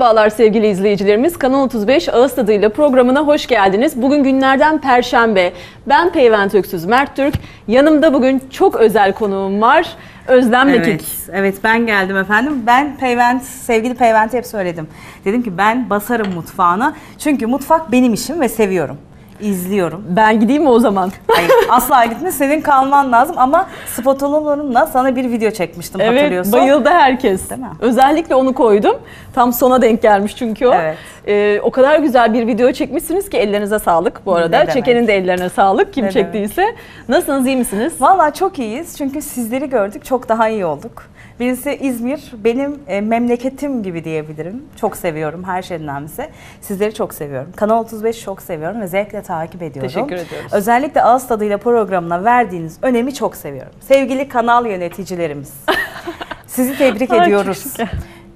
Merhabalar sevgili izleyicilerimiz. Kanal 35 Ağız tadıyla programına hoş geldiniz. Bugün günlerden Perşembe. Ben Peyvent Öksüz Mert Türk. Yanımda bugün çok özel konuğum var. Özlem Evet, Mekik. evet ben geldim efendim. Ben Peyvent, sevgili Peyvent'e hep söyledim. Dedim ki ben basarım mutfağına. Çünkü mutfak benim işim ve seviyorum. İzliyorum. Ben gideyim mi o zaman? Hayır, asla gitme. Senin kalman lazım ama spotologlarımla sana bir video çekmiştim evet, hatırlıyorsun. bayıldı herkes. Değil mi? Özellikle onu koydum. Tam sona denk gelmiş çünkü o. Evet. Ee, o kadar güzel bir video çekmişsiniz ki ellerinize sağlık bu arada. Ne demek. Çekenin de ellerine sağlık kim Ne çektiyse. Nasılsınız, iyi misiniz? Valla çok iyiyiz çünkü sizleri gördük çok daha iyi olduk. Birisi İzmir benim e, memleketim gibi diyebilirim. Çok seviyorum her şeyden önemlisi. Sizleri çok seviyorum. Kanal 35 çok seviyorum ve zevkle takip ediyorum. Teşekkür ediyoruz. Özellikle Ağız Tadıyla programına verdiğiniz önemi çok seviyorum. Sevgili kanal yöneticilerimiz. Sizi tebrik ediyoruz.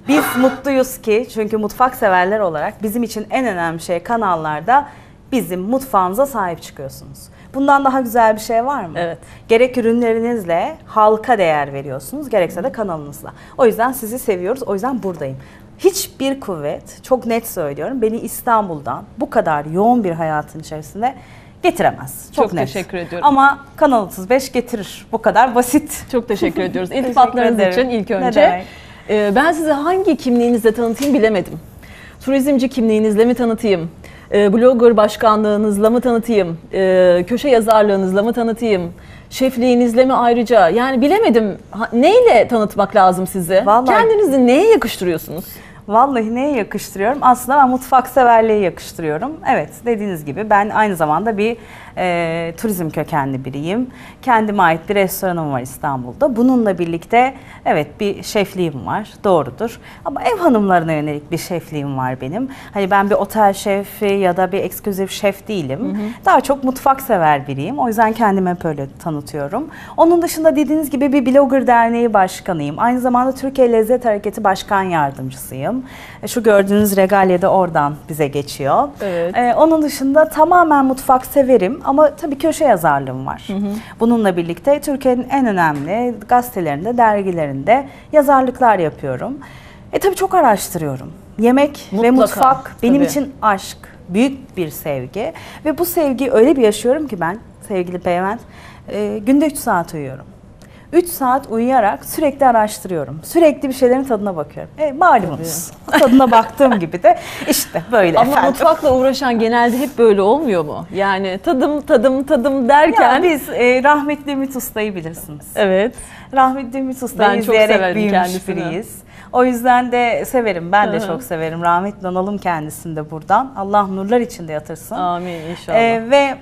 Biz mutluyuz ki çünkü mutfak severler olarak bizim için en önemli şey kanallarda bizim mutfağımıza sahip çıkıyorsunuz. Bundan daha güzel bir şey var mı? Evet. Gerek ürünlerinizle halka değer veriyorsunuz, gerekse de kanalınızla. O yüzden sizi seviyoruz, o yüzden buradayım. Hiçbir kuvvet, çok net söylüyorum, beni İstanbul'dan bu kadar yoğun bir hayatın içerisinde getiremez. Çok, Çok net. teşekkür ediyorum. Ama Kanal 35 getirir. Bu kadar basit. Çok teşekkür ediyoruz. İltifatlarınız için ilk önce. Ee, ben size hangi kimliğinizle tanıtayım bilemedim. Turizmci kimliğinizle mi tanıtayım? Ee, blogger başkanlığınızla mı tanıtayım? Ee, köşe yazarlığınızla mı tanıtayım? Şefliğinizle mi ayrıca? Yani bilemedim. Neyle tanıtmak lazım sizi? Vallahi- Kendinizi neye yakıştırıyorsunuz? Vallahi neye yakıştırıyorum? Aslında ben mutfak severliği yakıştırıyorum. Evet dediğiniz gibi ben aynı zamanda bir e, turizm kökenli biriyim. Kendime ait bir restoranım var İstanbul'da. Bununla birlikte evet bir şefliğim var doğrudur. Ama ev hanımlarına yönelik bir şefliğim var benim. Hani ben bir otel şefi ya da bir ekskluzif şef değilim. Daha çok mutfak sever biriyim. O yüzden kendimi hep öyle tanıtıyorum. Onun dışında dediğiniz gibi bir blogger derneği başkanıyım. Aynı zamanda Türkiye Lezzet Hareketi Başkan Yardımcısıyım. E, Şu gördüğünüz regalye de oradan bize geçiyor. Evet. E, onun dışında tamamen mutfak severim ama tabii köşe yazarlığım var. Bununla birlikte Türkiye'nin en önemli gazetelerinde, dergilerinde yazarlıklar yapıyorum. E tabii çok araştırıyorum. Yemek ve Mutlaka, mutfak benim tabii. için aşk, büyük bir sevgi ve bu sevgiyi öyle bir yaşıyorum ki ben sevgili Peyvent, e, günde 3 saat uyuyorum. 3 saat uyuyarak sürekli araştırıyorum. Sürekli bir şeylerin tadına bakıyorum. E, malumunuz. Tadına baktığım gibi de işte böyle Ama efendim. mutfakla uğraşan genelde hep böyle olmuyor mu? Yani tadım tadım tadım derken... Ya biz e, rahmetli Ümit Usta'yı bilirsiniz. Evet. Rahmetli Ümit Usta'yı Ben izleyerek büyümüş kendisini. biriyiz. O yüzden de severim. Ben de Hı hı. çok severim. Rahmetli analım kendisini de buradan. Allah nurlar içinde yatırsın. Amin inşallah. Ee, ve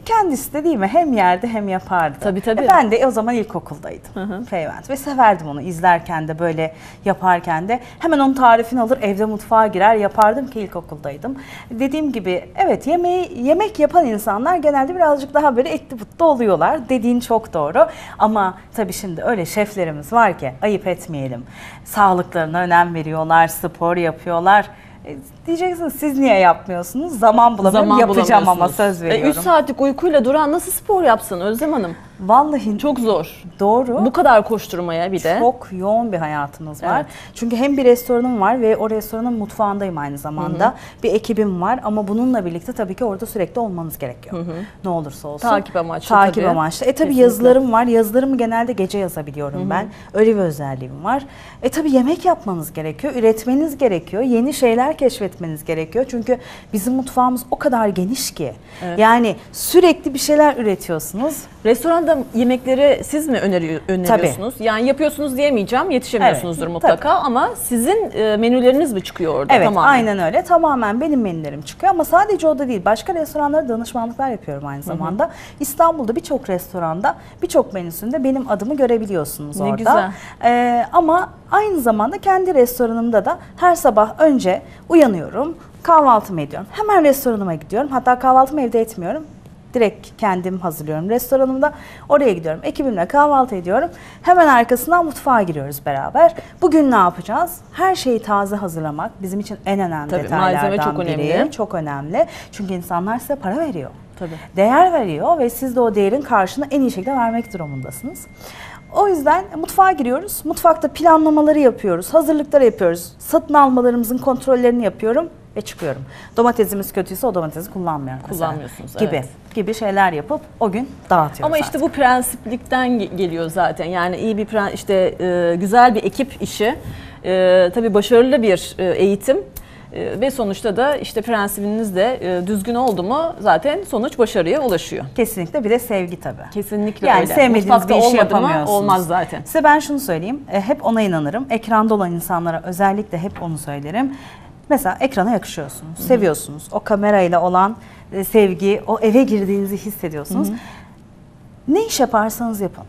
kendisi de değil mi hem yerdi hem yapardı. Tabii, tabii. E, ben de o zaman ilkokuldaydım. Hı hı. Peyvent ve severdim onu izlerken de böyle yaparken de hemen onun tarifini alır evde mutfağa girer yapardım ki ilkokuldaydım. Dediğim gibi evet yemeği yemek yapan insanlar genelde birazcık daha böyle etli butlu oluyorlar. Dediğin çok doğru. Ama tabii şimdi öyle şeflerimiz var ki ayıp etmeyelim. Sağlıklarına önem veriyorlar, spor yapıyorlar. Diyeceksiniz siz niye yapmıyorsunuz? Zaman bulamıyorum. Yapacağım ama bulamıyorsunuz. söz E, veriyorum. 3 saatlik uykuyla duran nasıl spor yapsın Özlem Hanım? Vallahi Çok zor. doğru. Bu kadar koşturmaya bir de. Çok yoğun bir hayatınız var. Evet. Çünkü hem bir restoranım var ve o restoranın mutfağındayım aynı zamanda. Bir ekibim var ama bununla birlikte tabii ki orada sürekli olmanız gerekiyor. Ne olursa olsun. Takip amaçlı Takip tabii. amaçlı. E tabii Kesinlikle. yazılarım var. Yazılarımı genelde gece yazabiliyorum ben. Öyle bir özelliğim var. E tabii yemek yapmanız gerekiyor. Üretmeniz gerekiyor. Yeni şeyler keşfetmeniz gerekiyor. Çünkü bizim mutfağımız o kadar geniş ki. Evet. Yani sürekli bir şeyler üretiyorsunuz. Restoranda yemekleri siz mi öneriyor, öneriyorsunuz? Yani yapıyorsunuz diyemeyeceğim, yetişemiyorsunuzdur Evet, mutlaka ama sizin e, menüleriniz mi çıkıyor orada Evet tamamen? aynen öyle. Tamamen benim menülerim çıkıyor ama sadece o da değil. Başka restoranlara danışmanlıklar yapıyorum aynı zamanda. İstanbul'da birçok restoranda birçok menüsünde benim adımı görebiliyorsunuz Ne orada. güzel. Ee, ama aynı zamanda kendi restoranımda da her sabah önce uyanıyorum. Kahvaltımı ediyorum. Hemen restoranıma gidiyorum. Hatta kahvaltımı evde etmiyorum. Direkt kendim hazırlıyorum restoranımda. Oraya gidiyorum. Ekibimle kahvaltı ediyorum. Hemen arkasından mutfağa giriyoruz beraber. Bugün ne yapacağız? Her şeyi taze hazırlamak bizim için en önemli Tabii, detaylardan malzeme çok biri. önemli. Çok önemli. Çünkü insanlar size para veriyor. Tabii. Değer veriyor ve siz de o değerin karşını en iyi şekilde vermek durumundasınız. O yüzden mutfağa giriyoruz. Mutfakta planlamaları yapıyoruz, hazırlıkları yapıyoruz. Satın almalarımızın kontrollerini yapıyorum ve çıkıyorum. Domatesimiz kötüyse o domatesi kullanmıyorum. mesela. Kullanmıyorsunuz, Gibi, evet. gibi şeyler yapıp o gün dağıtıyoruz. Ama işte bu prensiplikten ge- geliyor zaten. Yani iyi bir pren- işte e, güzel bir ekip işi. E, tabii başarılı bir e, eğitim. E, ve sonuçta da işte prensibiniz de e, düzgün oldu mu zaten sonuç başarıya ulaşıyor. Kesinlikle bir de sevgi tabii. Kesinlikle Yani öyle. sevmediğiniz Mutfakta bir işi olmadı mı yapamıyorsunuz. olmaz zaten. Size ben şunu söyleyeyim. e, hep ona inanırım. Ekranda olan insanlara özellikle hep onu söylerim. Mesela ekrana yakışıyorsunuz, seviyorsunuz. O kamerayla olan e, sevgi, o eve girdiğinizi hissediyorsunuz. Ne iş yaparsanız yapın.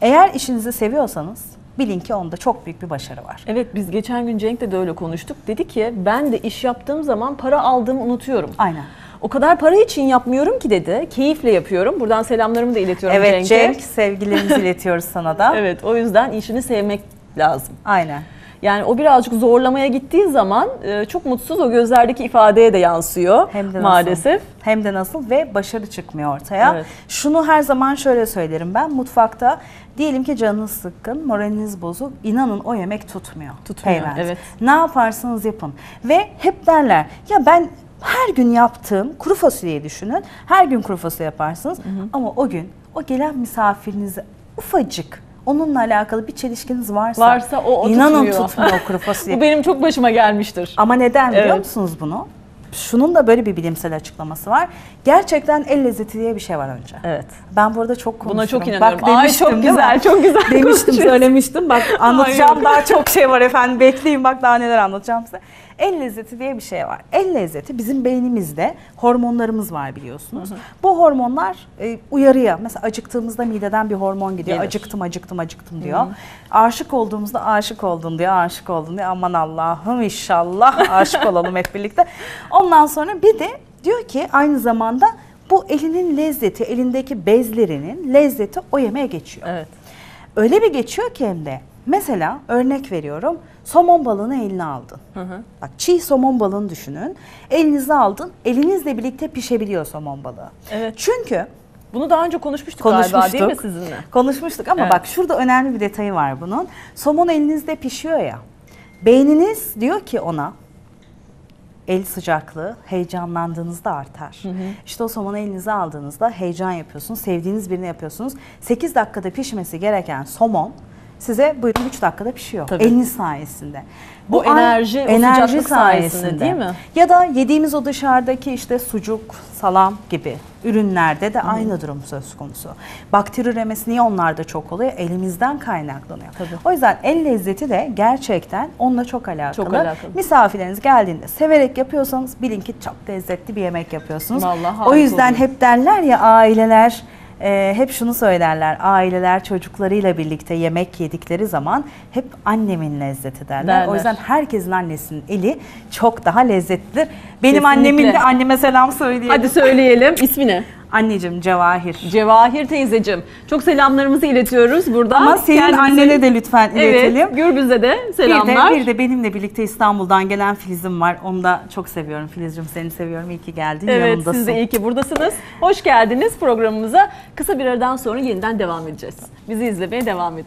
Eğer işinizi seviyorsanız bilin ki onda çok büyük bir başarı var. Evet biz geçen gün Cenk'le de öyle konuştuk. Dedi ki ben de iş yaptığım zaman para aldığımı unutuyorum. Aynen. O kadar para için yapmıyorum ki dedi. Keyifle yapıyorum. Buradan selamlarımı da iletiyorum Evet Cenk'e. Cenk sevgilerimizi iletiyoruz sana da. Evet o yüzden işini sevmek lazım. Aynen. Yani o birazcık zorlamaya gittiği zaman e, çok mutsuz o gözlerdeki ifadeye de yansıyor Hem de nasıl? maalesef. Hem de nasıl ve başarı çıkmıyor ortaya. Evet. Şunu her zaman şöyle söylerim ben mutfakta diyelim ki canınız sıkkın, moraliniz bozuk. inanın o yemek tutmuyor. Tutmuyor, Peyvend. evet. Ne yaparsanız yapın. Ve hep derler ya ben her gün yaptığım kuru fasulyeyi düşünün. Her gün kuru fasulye yaparsınız ama o gün o gelen misafirinize ufacık onunla alakalı bir çelişkiniz varsa, Varsa o- o inanın tutmuyor. tutmuyor o kuru fasulye. Bu benim çok başıma gelmiştir. Ama neden biliyor Evet. musunuz bunu? Şunun da böyle bir bilimsel açıklaması var. Gerçekten el lezzeti diye bir şey var önce. Evet. Ben burada çok konuşurum. Buna çok inanıyorum. Bak Ay demiştim çok değil mi? güzel, çok güzel Demiştim, söylemiştim. Bak anlatacağım Ay, daha çok şey var efendim. Bekleyin bak daha neler anlatacağım size. El lezzeti diye bir şey var. El lezzeti bizim beynimizde hormonlarımız var biliyorsunuz. Bu hormonlar e, uyarıya. Mesela acıktığımızda mideden bir hormon gidiyor. Gelir. Acıktım, acıktım, acıktım diyor. Aşık olduğumuzda aşık oldun diyor, aşık oldun diyor. Aman Allah'ım inşallah aşık olalım hep birlikte. Ondan sonra bir de diyor ki aynı zamanda bu elinin lezzeti, elindeki bezlerinin lezzeti o yemeğe geçiyor. Evet. Öyle bir geçiyor ki hem de. Mesela örnek veriyorum. Somon balığını eline aldın. Bak çiğ somon balığını düşünün. Elinize aldın. Elinizle birlikte pişebiliyor somon balığı. Evet. Çünkü Bunu daha önce konuşmuştuk, konuşmuştuk. galiba değil mi sizinle? Konuşmuştuk ama Evet. bak şurada önemli bir detayı var bunun. Somon elinizde pişiyor ya. Beyniniz diyor ki ona el sıcaklığı heyecanlandığınızda artar. İşte o somonu elinize aldığınızda heyecan yapıyorsunuz. Sevdiğiniz birini yapıyorsunuz. 8 dakikada pişmesi gereken somon size buyurun 3 dakikada pişiyor. Tabii. Eliniz sayesinde. Bu an- enerji, o sıcaklık sayesinde değil mi? Ya da yediğimiz o dışarıdaki işte sucuk, salam gibi ürünlerde de aynı durum söz konusu. Bakteri üremesi niye onlarda çok oluyor? Elimizden kaynaklanıyor. Tabii. O yüzden el lezzeti de gerçekten onunla çok alakalı. Çok alakalı. Misafirleriniz geldiğinde severek yapıyorsanız bilin ki çok lezzetli bir yemek yapıyorsunuz. Vallahi o yüzden oluyor. hep derler ya aileler e, hep şunu söylerler. Aileler çocuklarıyla birlikte yemek yedikleri zaman hep annemin lezzeti derler. Derler. O yüzden herkesin annesinin eli çok daha lezzetlidir. Benim Kesinlikle. annemin de anneme selam söyleyelim. Hadi söyleyelim. İsmi ne? Anneciğim Cevahir. Cevahir teyzeciğim. Çok selamlarımızı iletiyoruz burada. Ama senin Kendinize- annene de lütfen iletelim. Evet, Gürbüz'e de Bir selamlar. de, bir de benimle birlikte İstanbul'dan gelen Filiz'im var. Onu da çok seviyorum. Filiz'cim seni seviyorum. İyi ki geldin. Evet, Yanımdasın. siz de iyi ki buradasınız. Hoş geldiniz programımıza. Kısa bir aradan sonra yeniden devam edeceğiz. Bizi izlemeye devam edin.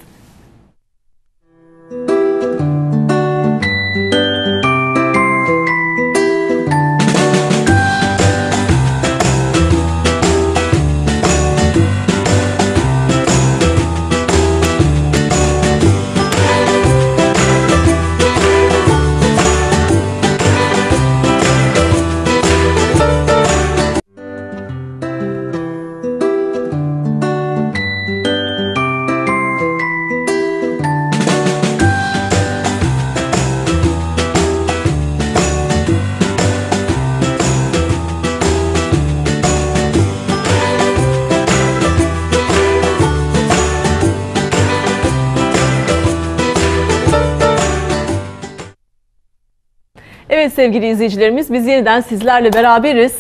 Sevgili izleyicilerimiz biz yeniden sizlerle beraberiz.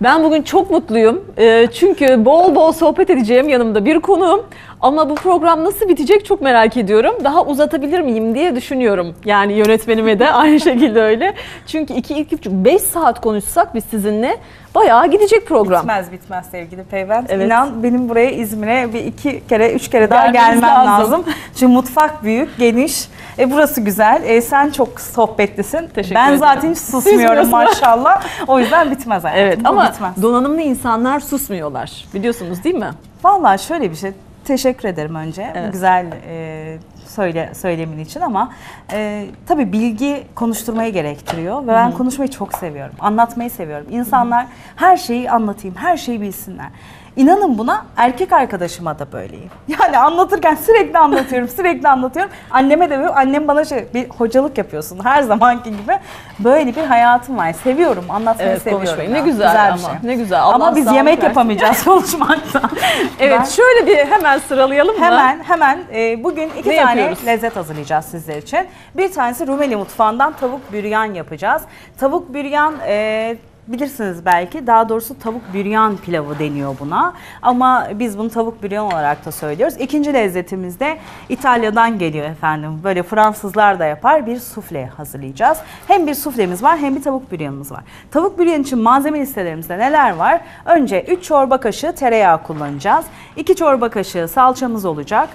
Ben bugün çok mutluyum. Ee, Çünkü bol bol sohbet edeceğim yanımda bir konuğum. Ama bu program nasıl bitecek çok merak ediyorum. Daha uzatabilir miyim diye düşünüyorum. Yani yönetmenime de aynı şekilde öyle. Çünkü 2 iki, buçuk 5 saat konuşsak biz sizinle bayağı gidecek program. Bitmez bitmez sevgili Peyven. Evet. İnan benim buraya İzmir'e bir iki kere, üç kere daha Gelmeniz gelmem lazım. lazım. Çünkü mutfak büyük, geniş. E burası güzel. E sen çok sohbetlisin. Teşekkür ben ederim. zaten hiç susmuyorum maşallah. O yüzden bitmez hayatım. Evet Bu ama bitmez. donanımlı insanlar susmuyorlar. Biliyorsunuz değil mi? Vallahi şöyle bir şey. Teşekkür ederim önce Evet. bu güzel e, söyle söylemin için ama e, tabii bilgi konuşturmayı gerektiriyor ve ben konuşmayı çok seviyorum. Anlatmayı seviyorum. İnsanlar her şeyi anlatayım, her şeyi bilsinler. İnanın buna erkek arkadaşıma da böyleyim. Yani anlatırken sürekli anlatıyorum, sürekli anlatıyorum. Anneme de böyle, annem bana şey, bir hocalık yapıyorsun her zamanki gibi. Böyle bir hayatım var. Seviyorum, anlatmayı Evet, seviyorum. konuşmayı. ya. Ne güzel ama, bir şey. ne güzel. Allah Ama biz yemek versin. yapamayacağız konuşmaktan. Evet Ben- şöyle bir hemen sıralayalım mı? Hemen hemen e, bugün iki Ne tane yapıyoruz? lezzet hazırlayacağız sizler için. Bir tanesi Rumeli mutfağından tavuk büryan yapacağız. Tavuk büryan e, bilirsiniz belki daha doğrusu tavuk büryan pilavı deniyor buna. Ama biz bunu tavuk büryan olarak da söylüyoruz. İkinci lezzetimiz de İtalya'dan geliyor efendim. Böyle Fransızlar da yapar bir sufle hazırlayacağız. Hem bir suflemiz var hem bir tavuk büryanımız var. Tavuk büryan için malzeme listelerimizde neler var? Önce 3 çorba kaşığı tereyağı kullanacağız. 2 çorba kaşığı salçamız olacak.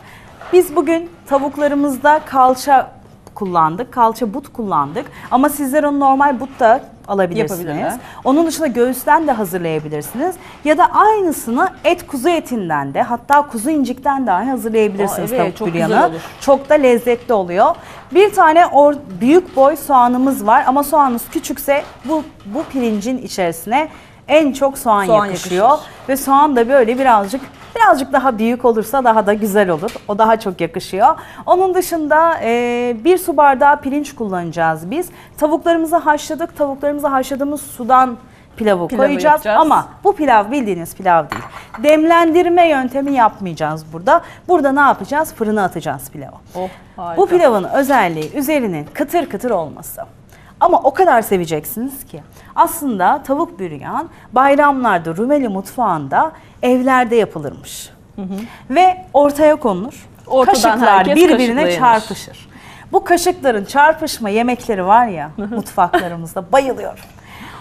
Biz bugün tavuklarımızda kalça kullandık. Kalça but kullandık. Ama sizler onu normal but da alabilirsiniz. Onun dışında göğüsten de hazırlayabilirsiniz. Ya da aynısını et kuzu etinden de hatta kuzu incikten dahi hazırlayabilirsiniz Aa, evet, tavuk çok büryanı. Çok da lezzetli oluyor. Bir tane or- büyük boy soğanımız var ama soğanımız küçükse bu bu pirincin içerisine en çok soğan, Soğan yakışıyor. yakışır. Ve soğan da böyle birazcık birazcık daha büyük olursa daha da güzel olur. O daha çok yakışıyor. Onun dışında e, bir su bardağı pirinç kullanacağız biz. Tavuklarımızı haşladık. Tavuklarımızı haşladığımız sudan pilavı, Pilavı koyacağız. yapacağız. Ama bu pilav bildiğiniz pilav değil. Demlendirme yöntemi yapmayacağız burada. Burada ne yapacağız? Fırına atacağız pilavı. Oh, harika. Bu pilavın özelliği üzerinin kıtır kıtır olması. Ama o kadar seveceksiniz ki. Aslında tavuk büryan bayramlarda Rumeli mutfağında evlerde yapılırmış. Ve ortaya konur. Ortadan Kaşıklar birbirine çarpışır. Bu kaşıkların çarpışma yemekleri var ya mutfaklarımızda bayılıyorum.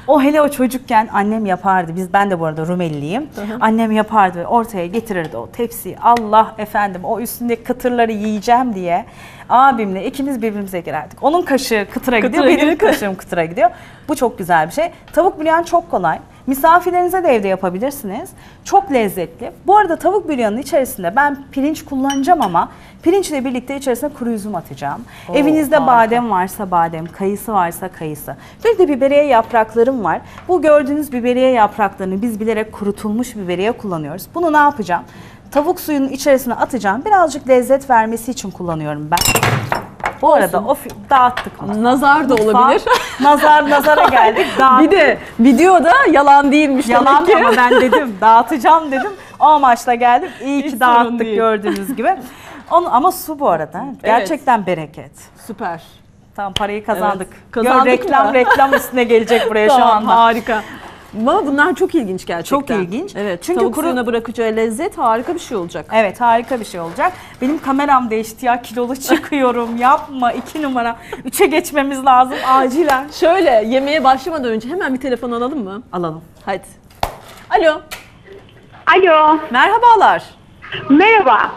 O hele o çocukken annem yapardı. Biz ben de bu arada Rumeliliyim. Annem yapardı ve ortaya getirirdi o tepsiyi. Allah efendim o üstündeki kıtırları yiyeceğim diye abimle ikimiz birbirimize girerdik. Onun kaşığı kıtıra gidiyor, benim kaşığım kıtıra gidiyor. Bu çok güzel bir şey. Tavuk büryan çok kolay. Misafirlerinize de evde yapabilirsiniz. Çok lezzetli. Bu arada tavuk büryanın içerisinde ben pirinç kullanacağım ama pirinçle birlikte içerisine kuru üzüm atacağım. Oo, Evinizde harika. badem varsa badem, kayısı varsa kayısı. Bir de biberiye yapraklarım var. Bu gördüğünüz biberiye yapraklarını biz bilerek kurutulmuş biberiye kullanıyoruz. Bunu ne yapacağım? Tavuk suyunun içerisine atacağım. Birazcık lezzet vermesi için kullanıyorum ben. Bu arada o dağıttık mı? Nazar da olabilir. Nazar nazara geldik. Dağıttık. bir de videoda yalan değilmiş Yalan demek ki. ama ben dedim dağıtacağım dedim. O amaçla geldim. İyi Hiç ki sorun dağıttık gördüğünüz gibi. Onu, ama su bu arada. Gerçekten bereket. Süper. Tamam parayı kazandık. Evet, kazandık Gör, reklam mı? reklam üstüne gelecek buraya şu Tamam, anda. Harika. Ama bunlar çok ilginç gerçekten. Çok ilginç. Evet. Çünkü tavuk kuru- suyuna bırakacağı lezzet harika bir şey olacak. Evet harika bir şey olacak. Benim kameram değişti ya kilolu çıkıyorum. Yapma iki numara. Üçe geçmemiz lazım acilen. Şöyle yemeğe başlamadan önce hemen bir telefon alalım mı? Alalım. Hadi. Alo. Alo, Merhabalar. merhaba.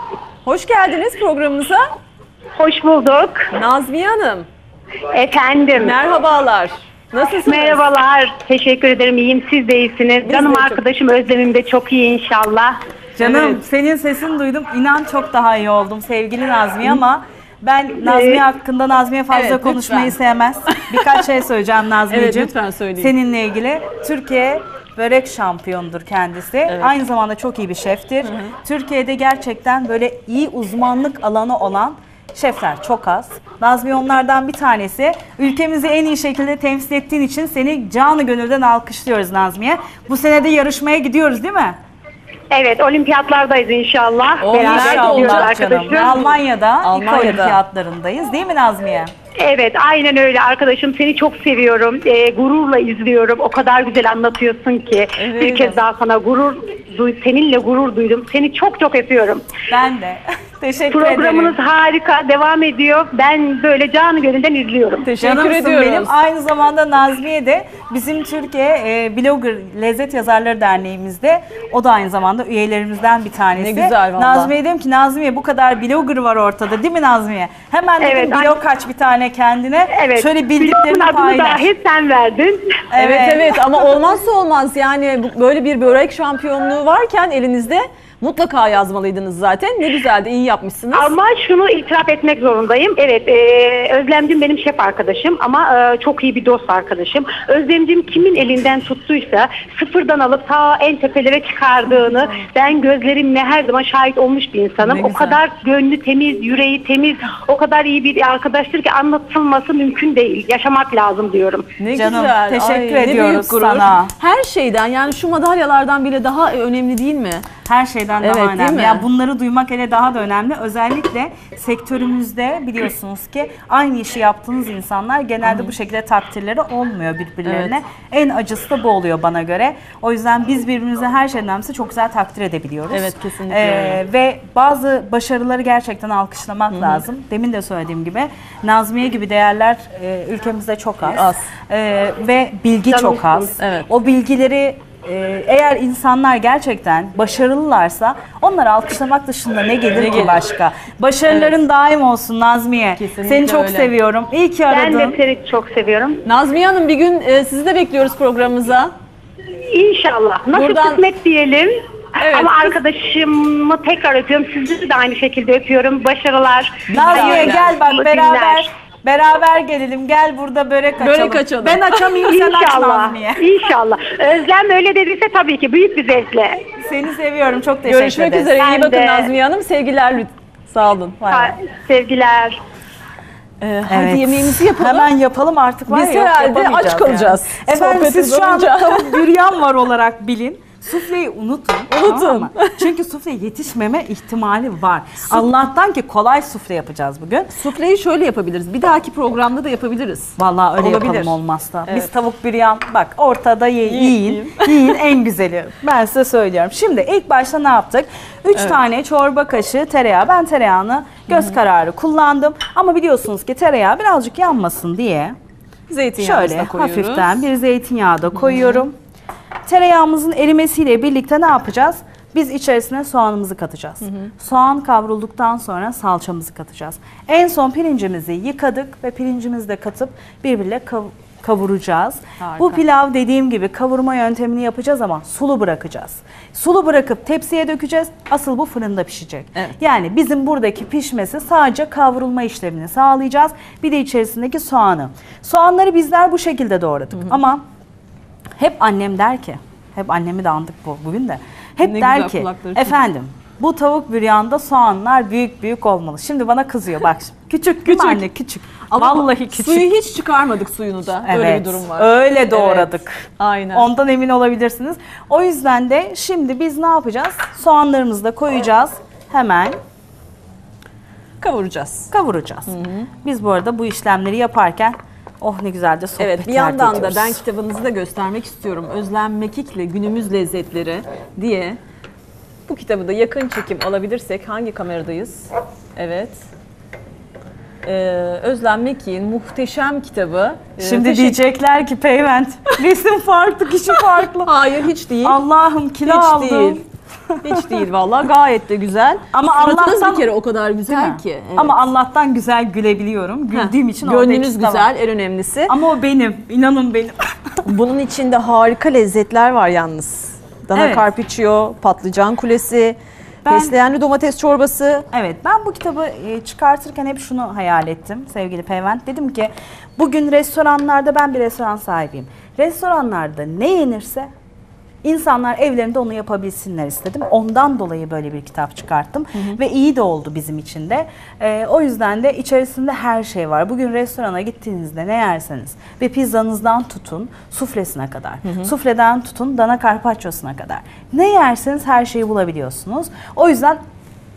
Hoş geldiniz programımıza. Hoş bulduk. Nazmiye Hanım. Efendim. Merhabalar. Nasılsınız? Merhabalar. Teşekkür ederim. İyiyim. Siz de iyisiniz. Biz Canım de çok- arkadaşım Özlem'im de çok iyi inşallah. Canım Evet. senin sesini duydum. İnan çok daha iyi oldum sevgili Nazmiye ama ben Nazmiye hakkında Nazmiye fazla Evet, konuşmayı lütfen. sevmez. Birkaç şey söyleyeceğim Nazmiyeciğim. Evet, lütfen söyleyin. Seninle ilgili Türkiye börek şampiyonudur kendisi. Aynı zamanda çok iyi bir şeftir. Türkiye'de gerçekten böyle iyi uzmanlık alanı olan şefler çok az. Nazmiye onlardan bir tanesi. Ülkemizi en iyi şekilde temsil ettiğin için seni canı gönülden alkışlıyoruz Nazmiye. Bu sene de yarışmaya gidiyoruz değil mi? Evet, olimpiyatlardayız inşallah. Oo, Beraber olacak canım. arkadaşım. Almanya'da, ilk Almanya'da. olimpiyatlarındayız değil mi Nazmiye? Evet, aynen öyle arkadaşım. Seni çok seviyorum. Ee, gururla izliyorum. O kadar güzel anlatıyorsun ki. Evet. Bir kez daha sana gurur duy, seninle gurur duydum. Seni çok çok öpüyorum. Ben de. Teşekkür Programınız ederim. harika, devam ediyor. Ben böyle canı gönülden izliyorum. Teşekkür Canımsın ediyoruz. benim. Aynı zamanda Nazmiye de bizim Türkiye e, Blogger Lezzet Yazarları Derneğimizde o da aynı zamanda üyelerimizden bir tanesi. Ne güzel valla. Nazmiye dedim ki Nazmiye bu kadar blogger var ortada değil mi Nazmiye? Hemen dedim Evet, blog aynen. aç bir tane kendine. Evet. Şöyle bildiklerini Blogun adını paylaş. dahi sen verdin. Evet evet ama olmazsa olmaz yani bu- böyle bir börek şampiyonluğu varken elinizde mutlaka yazmalıydınız zaten. Ne güzel de iyi yapmışsınız. Ama şunu itiraf etmek zorundayım. Evet, e, Özlemcim benim şef arkadaşım ama e, çok iyi bir dost arkadaşım. Özlemcim kimin elinden tuttuysa sıfırdan alıp ta en tepelere çıkardığını ben gözlerimle her zaman şahit olmuş bir insanım. Ne O güzel. kadar gönlü temiz, yüreği temiz, o kadar iyi bir arkadaştır ki anlatılması mümkün değil. Yaşamak lazım diyorum. Ne Canım, güzel. teşekkür ne ediyoruz büyük gurur. sana. Her şeyden yani şu madalyalardan bile daha önemli değil mi? Her şeyden Evet, daha önemli. Ya bunları duymak hele daha da önemli. Özellikle sektörümüzde biliyorsunuz ki aynı işi yaptığınız insanlar genelde bu şekilde takdirleri olmuyor birbirlerine. En acısı da bu oluyor bana göre. O yüzden biz birbirimize her şeyden önemlisi çok güzel takdir edebiliyoruz. Evet, kesinlikle Ee, ve bazı başarıları gerçekten alkışlamak lazım. Demin de söylediğim gibi Nazmiye gibi değerler e, ülkemizde çok az. Az. Ee, ve bilgi çok az. Evet. O bilgileri e, eğer insanlar gerçekten başarılılarsa onları alkışlamak dışında ne gelir ki başka? Başarıların daim olsun Nazmiye. Kesinlikle Seni çok öyle. seviyorum. İyi ki Ben aradın. de seni çok seviyorum. Nazmiye Hanım bir gün e, sizi de bekliyoruz programımıza. İnşallah. Nasıl Buradan- kısmet diyelim. Evet. Ama arkadaşımı tekrar öpüyorum. Sizleri de aynı şekilde öpüyorum. Başarılar. Nazmiye Aynen. gel bak Mutlu beraber günler. beraber gelelim. Gel burada börek açalım. Börek açalım. Ben açamayayım sen aç İnşallah. Özlem öyle dediyse tabii ki büyük bir zevkle. Seni seviyorum. Çok teşekkür Görüşmek ederim. üzere. İyi Ben bakın de. Nazmiye Hanım. Sevgiler lütfen. Sağ olun. Bay. Sevgiler. Ee, hadi Evet. yemeğimizi yapalım. Hemen yapalım artık var Biz ya, yok herhalde aç kalacağız. Efendim Sohbet siz şu anda uzayınca. tavuk büryan var olarak bilin. Sufleyi unutun. Unutun. tamam mı? Çünkü sufle yetişmeme ihtimali var. Allah'tan ki kolay sufle yapacağız bugün. Sufleyi şöyle yapabiliriz. Bir dahaki programda da yapabiliriz. Vallahi öyle Olabilir. yapalım olmazsa. Biz Evet. tavuk büryan bak ortada ye- Yiyin, yiyin. Yiyin en güzeli. Ben size söylüyorum. Şimdi ilk başta ne yaptık? 3 tane çorba kaşığı tereyağı. Ben tereyağını göz kararı kullandım. Ama biliyorsunuz ki tereyağı birazcık yanmasın diye Zeytinyağımızı Şöyle koyuyoruz. hafiften bir zeytinyağı da koyuyorum. Tereyağımızın erimesiyle birlikte ne yapacağız? Biz içerisine soğanımızı katacağız. Soğan kavrulduktan sonra salçamızı katacağız. En son pirincimizi yıkadık ve pirincimizi de katıp birbirle kav- kavuracağız. Harika. Bu pilav dediğim gibi kavurma yöntemini yapacağız ama sulu bırakacağız. Sulu bırakıp tepsiye dökeceğiz. Asıl bu fırında pişecek. Evet. Yani bizim buradaki pişmesi sadece kavrulma işlemini sağlayacağız. Bir de içerisindeki soğanı. Soğanları bizler bu şekilde doğradık. Ama hep annem der ki, hep annemi de andık bu, bugün de. Hep Ne der ki, efendim bu tavuk büryanda soğanlar büyük büyük olmalı. Şimdi bana kızıyor bak. Küçük küçük. anne küçük. Ama Vallahi küçük. Suyu hiç çıkarmadık suyunu da. Öyle bir durum var. Öyle doğradık. Evet, aynen. Ondan emin olabilirsiniz. O yüzden de şimdi biz ne yapacağız? Soğanlarımızı da koyacağız. Hemen Kavuracağız. kavuracağız. Biz bu arada bu işlemleri yaparken oh ne güzel de sohbetler Evet bir yandan da ediyoruz. ben kitabınızı da göstermek istiyorum. Özlem Mekik'le günümüz lezzetleri diye bu kitabı da yakın çekim alabilirsek hangi kameradayız? Evet. Ee, Özlem Mekik'in muhteşem kitabı. Ee, Şimdi teşekkür- diyecekler ki Peyvent resim farklı, kişi farklı. Hayır hiç değil. Allah'ım kilo hiç aldım. değil. Hiç değil vallahi gayet de güzel. Ama Suratınız Allah'tan- bir kere o kadar güzel ki. Evet. Ama Allah'tan güzel gülebiliyorum. Güldüğüm için orada Gönlünüz ikisi de var. güzel en önemlisi. Ama o benim. inanın benim. Bunun içinde harika lezzetler var yalnız. Dana Evet. karpiccio, patlıcan kulesi, Ben- fesleğenli domates çorbası. Evet ben bu kitabı e, çıkartırken hep şunu hayal ettim sevgili Peyvent. Dedim ki bugün restoranlarda ben bir restoran sahibiyim. Restoranlarda ne yenirse insanlar evlerinde onu yapabilsinler istedim. Ondan dolayı böyle bir kitap çıkarttım. Ve iyi de oldu bizim için de. E, o yüzden de içerisinde her şey var. Bugün restorana gittiğinizde ne yerseniz ve pizzanızdan tutun suflesine kadar. Sufleden tutun dana carpaccio'suna kadar. Ne yerseniz her şeyi bulabiliyorsunuz. O yüzden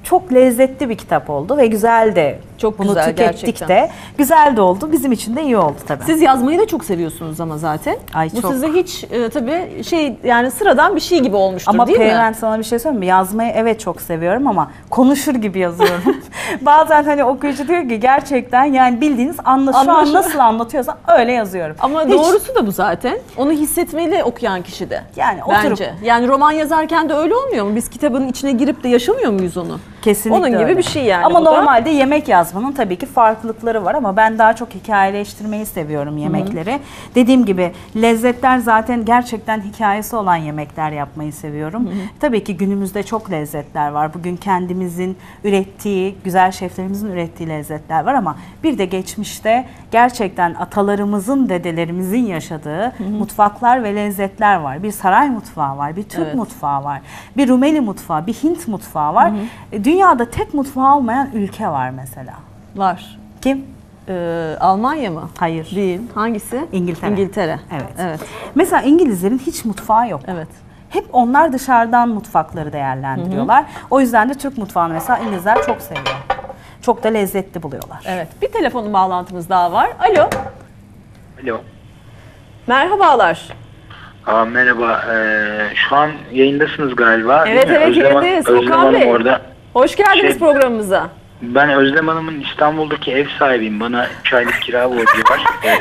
çok lezzetli bir kitap oldu ve güzel de Çok bunu güzel, tükettik gerçekten. de güzel de oldu. Bizim için de iyi oldu tabii. Siz yazmayı da çok seviyorsunuz ama zaten. Ay, Bu çok. size hiç e, tabii şey yani sıradan bir şey gibi olmuştur Ama değil mi? sana bir şey söyleyeyim mi? Yazmayı evet çok seviyorum ama konuşur gibi yazıyorum. Bazen hani okuyucu diyor ki gerçekten yani bildiğiniz anla, şu an Anlaşılır. nasıl anlatıyorsan öyle yazıyorum. Ama Hiç- doğrusu da bu zaten. Onu hissetmeli okuyan kişi de. Yani oturup- Bence. Yani roman yazarken de öyle olmuyor mu? Biz kitabın içine girip de yaşamıyor muyuz onu? Kesinlikle Onun gibi öyle. bir şey yani Ama bu da. normalde yemek yazmanın tabii ki farklılıkları var ama ben daha çok hikayeleştirmeyi seviyorum yemekleri. Dediğim gibi lezzetler zaten gerçekten hikayesi olan yemekler yapmayı seviyorum. Tabii ki günümüzde çok lezzetler var. Bugün kendimizin ürettiği, güzel şeflerimizin ürettiği lezzetler var ama bir de geçmişte gerçekten atalarımızın, dedelerimizin yaşadığı mutfaklar ve lezzetler var. Bir saray mutfağı var, bir Türk Evet. mutfağı var, bir Rumeli mutfağı, bir Hint mutfağı var. E, Dünyada tek mutfağı olmayan ülke var mesela. Var. Kim? Ee, Almanya mı? Hayır. Değil. Hangisi? İngiltere. İngiltere. Evet. Evet. Mesela İngilizlerin hiç mutfağı yok. Evet. Hep onlar dışarıdan mutfakları değerlendiriyorlar. O yüzden de Türk mutfağını mesela İngilizler çok seviyor. Çok da lezzetli buluyorlar. Evet. Bir telefonun bağlantımız daha var. Alo. Alo. Merhabalar. Aa, merhaba. Ee, şu an yayındasınız galiba. Evet, evet, Özlem, yayındayız. Özlem Okan Hanım Bey. orada. Hoş geldiniz Şey- programımıza. Ben Özlem Hanım'ın İstanbul'daki ev sahibiyim. Bana 3 aylık kira borcu var.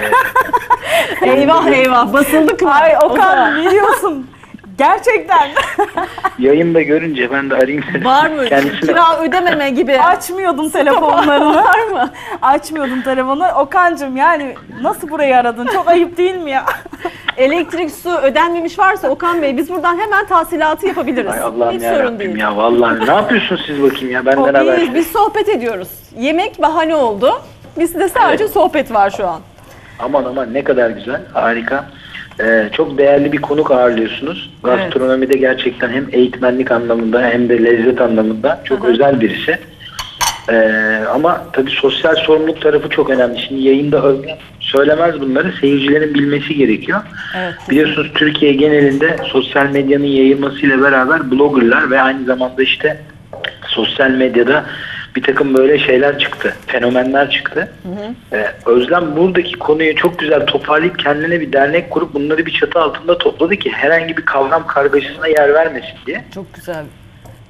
Ee, Eyvah eyvah basıldık mı? Ay Okan biliyorsun. Gerçekten. yayında görünce ben de arayayım dedim. Var mı? Kendisine... Kira ödememe gibi. Açmıyordum telefonlarını. Var mı? Açmıyordum telefonu. Okan'cığım yani nasıl burayı aradın? Çok ayıp değil mi ya? Elektrik, su ödenmemiş varsa Okan Bey biz buradan hemen tahsilatı yapabiliriz. Ay Allah'ım Hiç ya sorun değil. ya vallahi. Ne yapıyorsunuz siz bakayım ya? Benden haber. Biz, biz sohbet ediyoruz. Yemek bahane oldu. Bizde sadece sohbet var şu an. Aman aman ne kadar güzel. Harika. Ee, çok değerli bir konuk ağırlıyorsunuz. Gastronomide gerçekten hem eğitmenlik anlamında hem de lezzet anlamında çok özel birisi. Ee, ama tabii sosyal sorumluluk tarafı çok önemli. Şimdi yayında Özlem söylemez bunları. Seyircilerin bilmesi gerekiyor. Evet. Biliyorsunuz Türkiye genelinde sosyal medyanın yayılmasıyla beraber bloggerlar ve aynı zamanda işte sosyal medyada bir takım böyle şeyler çıktı. Fenomenler çıktı. Ee, Özlem buradaki konuyu çok güzel toparlayıp kendine bir dernek kurup bunları bir çatı altında topladı ki herhangi bir kavram kargaşasına yer vermesin diye. Çok güzel.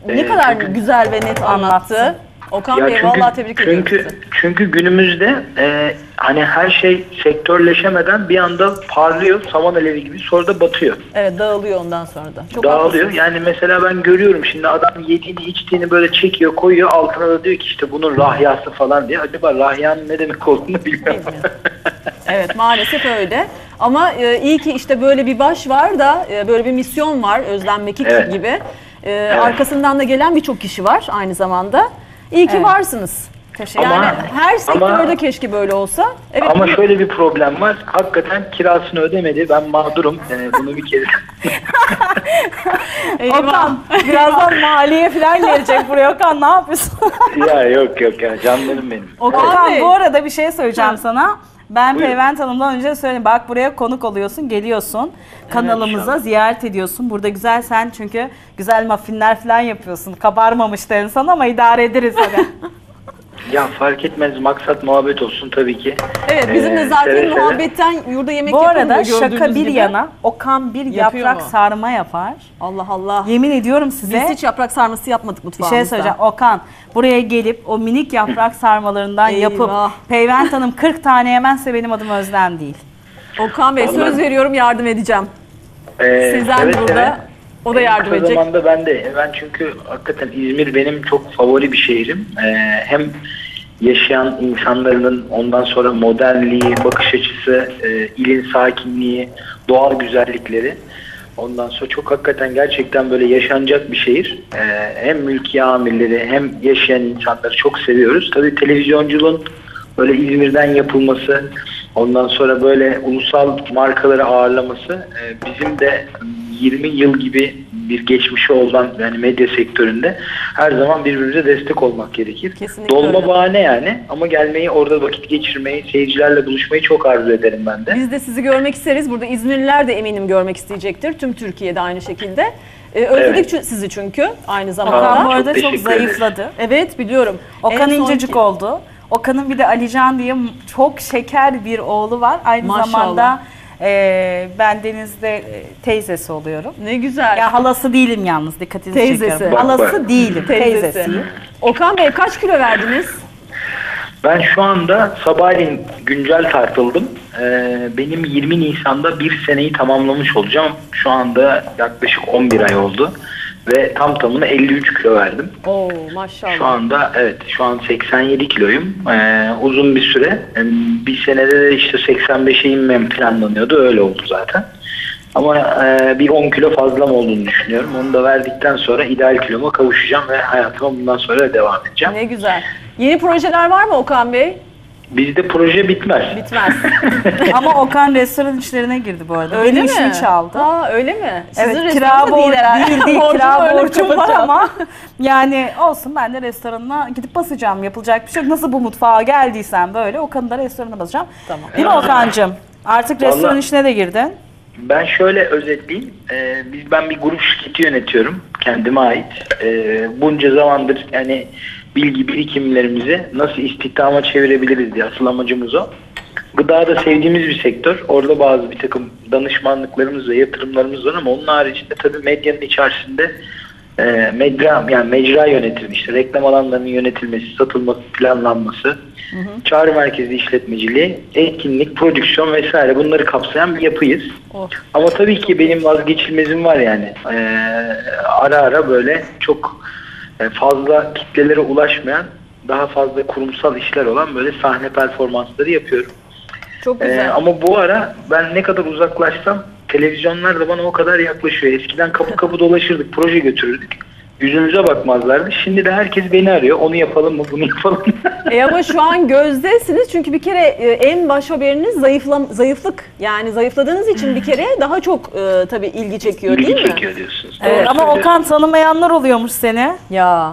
Ne Ee, kadar çünkü- güzel ve net anlattı. Okan Bey vallahi tebrik çünkü, ediyorum sizi. çünkü günümüzde e, hani her şey sektörleşemeden bir anda parlıyor saman alevi gibi sonra da batıyor. Evet dağılıyor ondan sonra da. Çok dağılıyor. haklısınız. Yani mesela ben görüyorum şimdi adam yediğini içtiğini böyle çekiyor koyuyor altına da diyor ki işte bunun rahyası falan diye. Acaba rahyanın ne demek olduğunu bilmiyorum. Bilmiyorum. Evet maalesef öyle. Ama e, iyi ki işte böyle bir baş var da e, böyle bir misyon var Özlem Mekik Evet. gibi. E, Arkasından da gelen birçok kişi var aynı zamanda. İyi ki Evet. varsınız. Teşekkür Ama- Yani her sektörde ama- keşke böyle olsa. Evet. Ama şöyle bir problem var. Hakikaten kirasını ödemedi. Ben mağdurum. Ee, bunu bir kere eyvah. Okan birazdan maliye falan gelecek buraya. Okan ne yapıyorsun? ya yok yok ya canlarım benim. Okan Bey. bu arada bir şey söyleyeceğim sana. Ben Buyurun. Peyvent Hanım'dan önce söyleyeyim. Bak buraya konuk oluyorsun, geliyorsun. Kanalımıza inşallah. ziyaret ediyorsun. Burada güzel sen çünkü güzel muffinler falan yapıyorsun. Kabarmamıştı en son ama idare ederiz hadi. Ya fark etmez maksat muhabbet olsun tabii ki. Evet bizim de Ee, zaten seve seve. muhabbetten yurda yemek bu arada şaka bir gibi. yana Okan bir Yapıyor yaprak mu? sarma yapar. Allah Allah. Yemin ediyorum size. Biz hiç yaprak sarması yapmadık Bir mutfağımızda. şey söyleyeceğim. Okan buraya gelip o minik yaprak sarmalarından yapıp Eyvah. Peyvent Hanım 40 tane yemezse benim adım Özlem değil. Okan Bey söz Vallahi- veriyorum yardım edeceğim. Ee, Sizden seve burada seve. O da yardım edecek. zamanda ben de. Ben çünkü hakikaten İzmir benim çok favori bir şehrim. Ee, hem yaşayan insanların ondan sonra modernliği, bakış açısı, e, ilin sakinliği, doğal güzellikleri. Ondan sonra çok hakikaten gerçekten böyle yaşanacak bir şehir. Ee, hem mülki amirleri hem yaşayan insanları çok seviyoruz. Tabii televizyonculuğun böyle İzmir'den yapılması, ondan sonra böyle ulusal markaları ağırlaması e, bizim de 20 yıl gibi bir geçmişi olan yani medya sektöründe her zaman birbirimize destek olmak gerekir. Kesinlikle Dolma öyle. bahane yani ama gelmeyi orada vakit geçirmeyi, seyircilerle buluşmayı çok arzu ederim ben de. Biz de sizi görmek isteriz. Burada İzmirliler de eminim görmek isteyecektir. Tüm Türkiye'de aynı şekilde. E, özledik Evet. sizi çünkü aynı Okan zamanda. bu arada Çok çok teşekkür ederim. zayıfladı. Evet biliyorum. Okan En incecik ki- oldu. Okan'ın bir de Alican diye çok şeker bir oğlu var. Aynı Maşallah. zamanda e, ben Deniz'de e, teyzesi oluyorum. Ne güzel. Ya halası değilim yalnız dikkatinizi Teyzesi. çekiyorum. Bak, halası bak. değilim, Teyzesi. teyzesiyim. Okan Bey kaç kilo verdiniz? Ben şu anda sabahleyin güncel tartıldım. Ee, benim 20 Nisan'da bir seneyi tamamlamış olacağım. Şu anda yaklaşık 11 ay oldu. Ve tam tamına 53 kilo verdim. Oo maşallah. Şu anda evet şu an 87 kiloyum. Ee, uzun bir süre. Yani bir senede de işte 85'e inmem planlanıyordu. Öyle oldu zaten. Ama e, bir 10 kilo fazlam olduğunu düşünüyorum. Onu da verdikten sonra ideal kiloma kavuşacağım ve hayatıma bundan sonra devam edeceğim. Ne güzel. Yeni projeler var mı Okan Bey? Bizde proje bitmez. Bitmez. Ama Okan restoran işlerine girdi bu arada. öyle Benim mi? işimi çaldı. Aa öyle mi? Evet, Sizin kira restoranı borcu değil, değil, kira borcum var ama yani olsun ben de restoranına gidip basacağım. Yapılacak bir şey yok. Nasıl bu mutfağa geldiysen böyle Okan'ın da restoranına basacağım. Tamam. Değil mi Okan'cığım? Artık Vallahi- restoran işine de girdin. Ben şöyle özetleyeyim. Ee, biz ben bir grup şirketi yönetiyorum kendime ait. Ee, bunca zamandır yani bilgi birikimlerimizi nasıl istihdama çevirebiliriz diye asıl amacımız o. Gıda da sevdiğimiz bir sektör. Orada bazı bir takım danışmanlıklarımız ve yatırımlarımız var ama onun haricinde tabii medyanın içerisinde e, mecra yani mecra yönetimi işte reklam alanlarının yönetilmesi, satılması, planlanması, çağrı merkezli işletmeciliği, etkinlik, prodüksiyon vesaire bunları kapsayan bir yapıyız. Oh. Ama tabii ki benim vazgeçilmezim var yani. Ee, ara ara böyle çok e, fazla kitlelere ulaşmayan, daha fazla kurumsal işler olan böyle sahne performansları yapıyorum. Çok Ee, güzel. ama bu ara ben ne kadar uzaklaşsam televizyonlar da bana o kadar yaklaşıyor. Eskiden kapı kapı dolaşırdık, proje götürürdük. Yüzümüze bakmazlardı. Şimdi de herkes beni arıyor. Onu yapalım mı, bunu yapalım mı? E ama şu an gözdesiniz çünkü bir kere e, en baş haberiniz zayıflam zayıflık. Yani zayıfladığınız için bir kere daha çok e, tabii ilgi çekiyor İlgi değil mi? çekiyor diyorsunuz. Evet, Doğru ama. Okan tanımayanlar oluyormuş seni. Ya.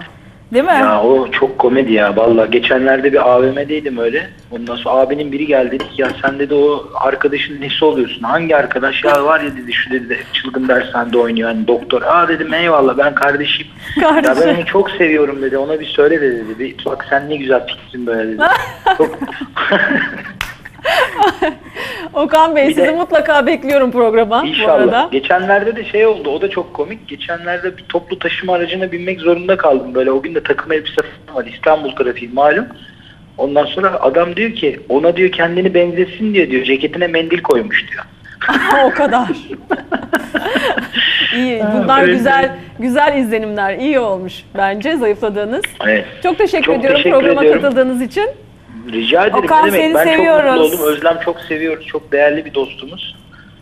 Değil mi? Ya o çok komedi ya valla. Geçenlerde bir AVM'deydim öyle. Ondan sonra abinin biri geldi dedi ki ya sen dedi o arkadaşın nesi oluyorsun? Hangi arkadaş ya var ya dedi şu dedi çılgın dershanede oynuyor hani doktor. Aa dedim eyvallah ben kardeşim. Ya ben onu çok seviyorum dedi. Ona bir söyle de dedi. Bir, bak sen ne güzel fikrin böyle dedi. çok... Okan Bey Bir sizi de- mutlaka bekliyorum programa İnşallah. Geçenlerde de şey oldu. O da çok komik. Geçenlerde bir toplu taşıma aracına binmek zorunda kaldım. Böyle o gün de takım elbise falan var. İstanbul trafiği malum. Ondan sonra adam diyor ki ona diyor kendini benzesin diyor diyor. Ceketine mendil koymuş diyor. o kadar. İyi. Bunlar öyle. güzel güzel izlenimler. İyi olmuş bence zayıfladığınız. Evet. Çok teşekkür Çok ediyorum teşekkür programa ediyorum. katıldığınız için. Rica ederim. Okan, ne demek? ben seviyoruz. çok mutlu oldum. Özlem çok seviyoruz. Çok değerli bir dostumuz.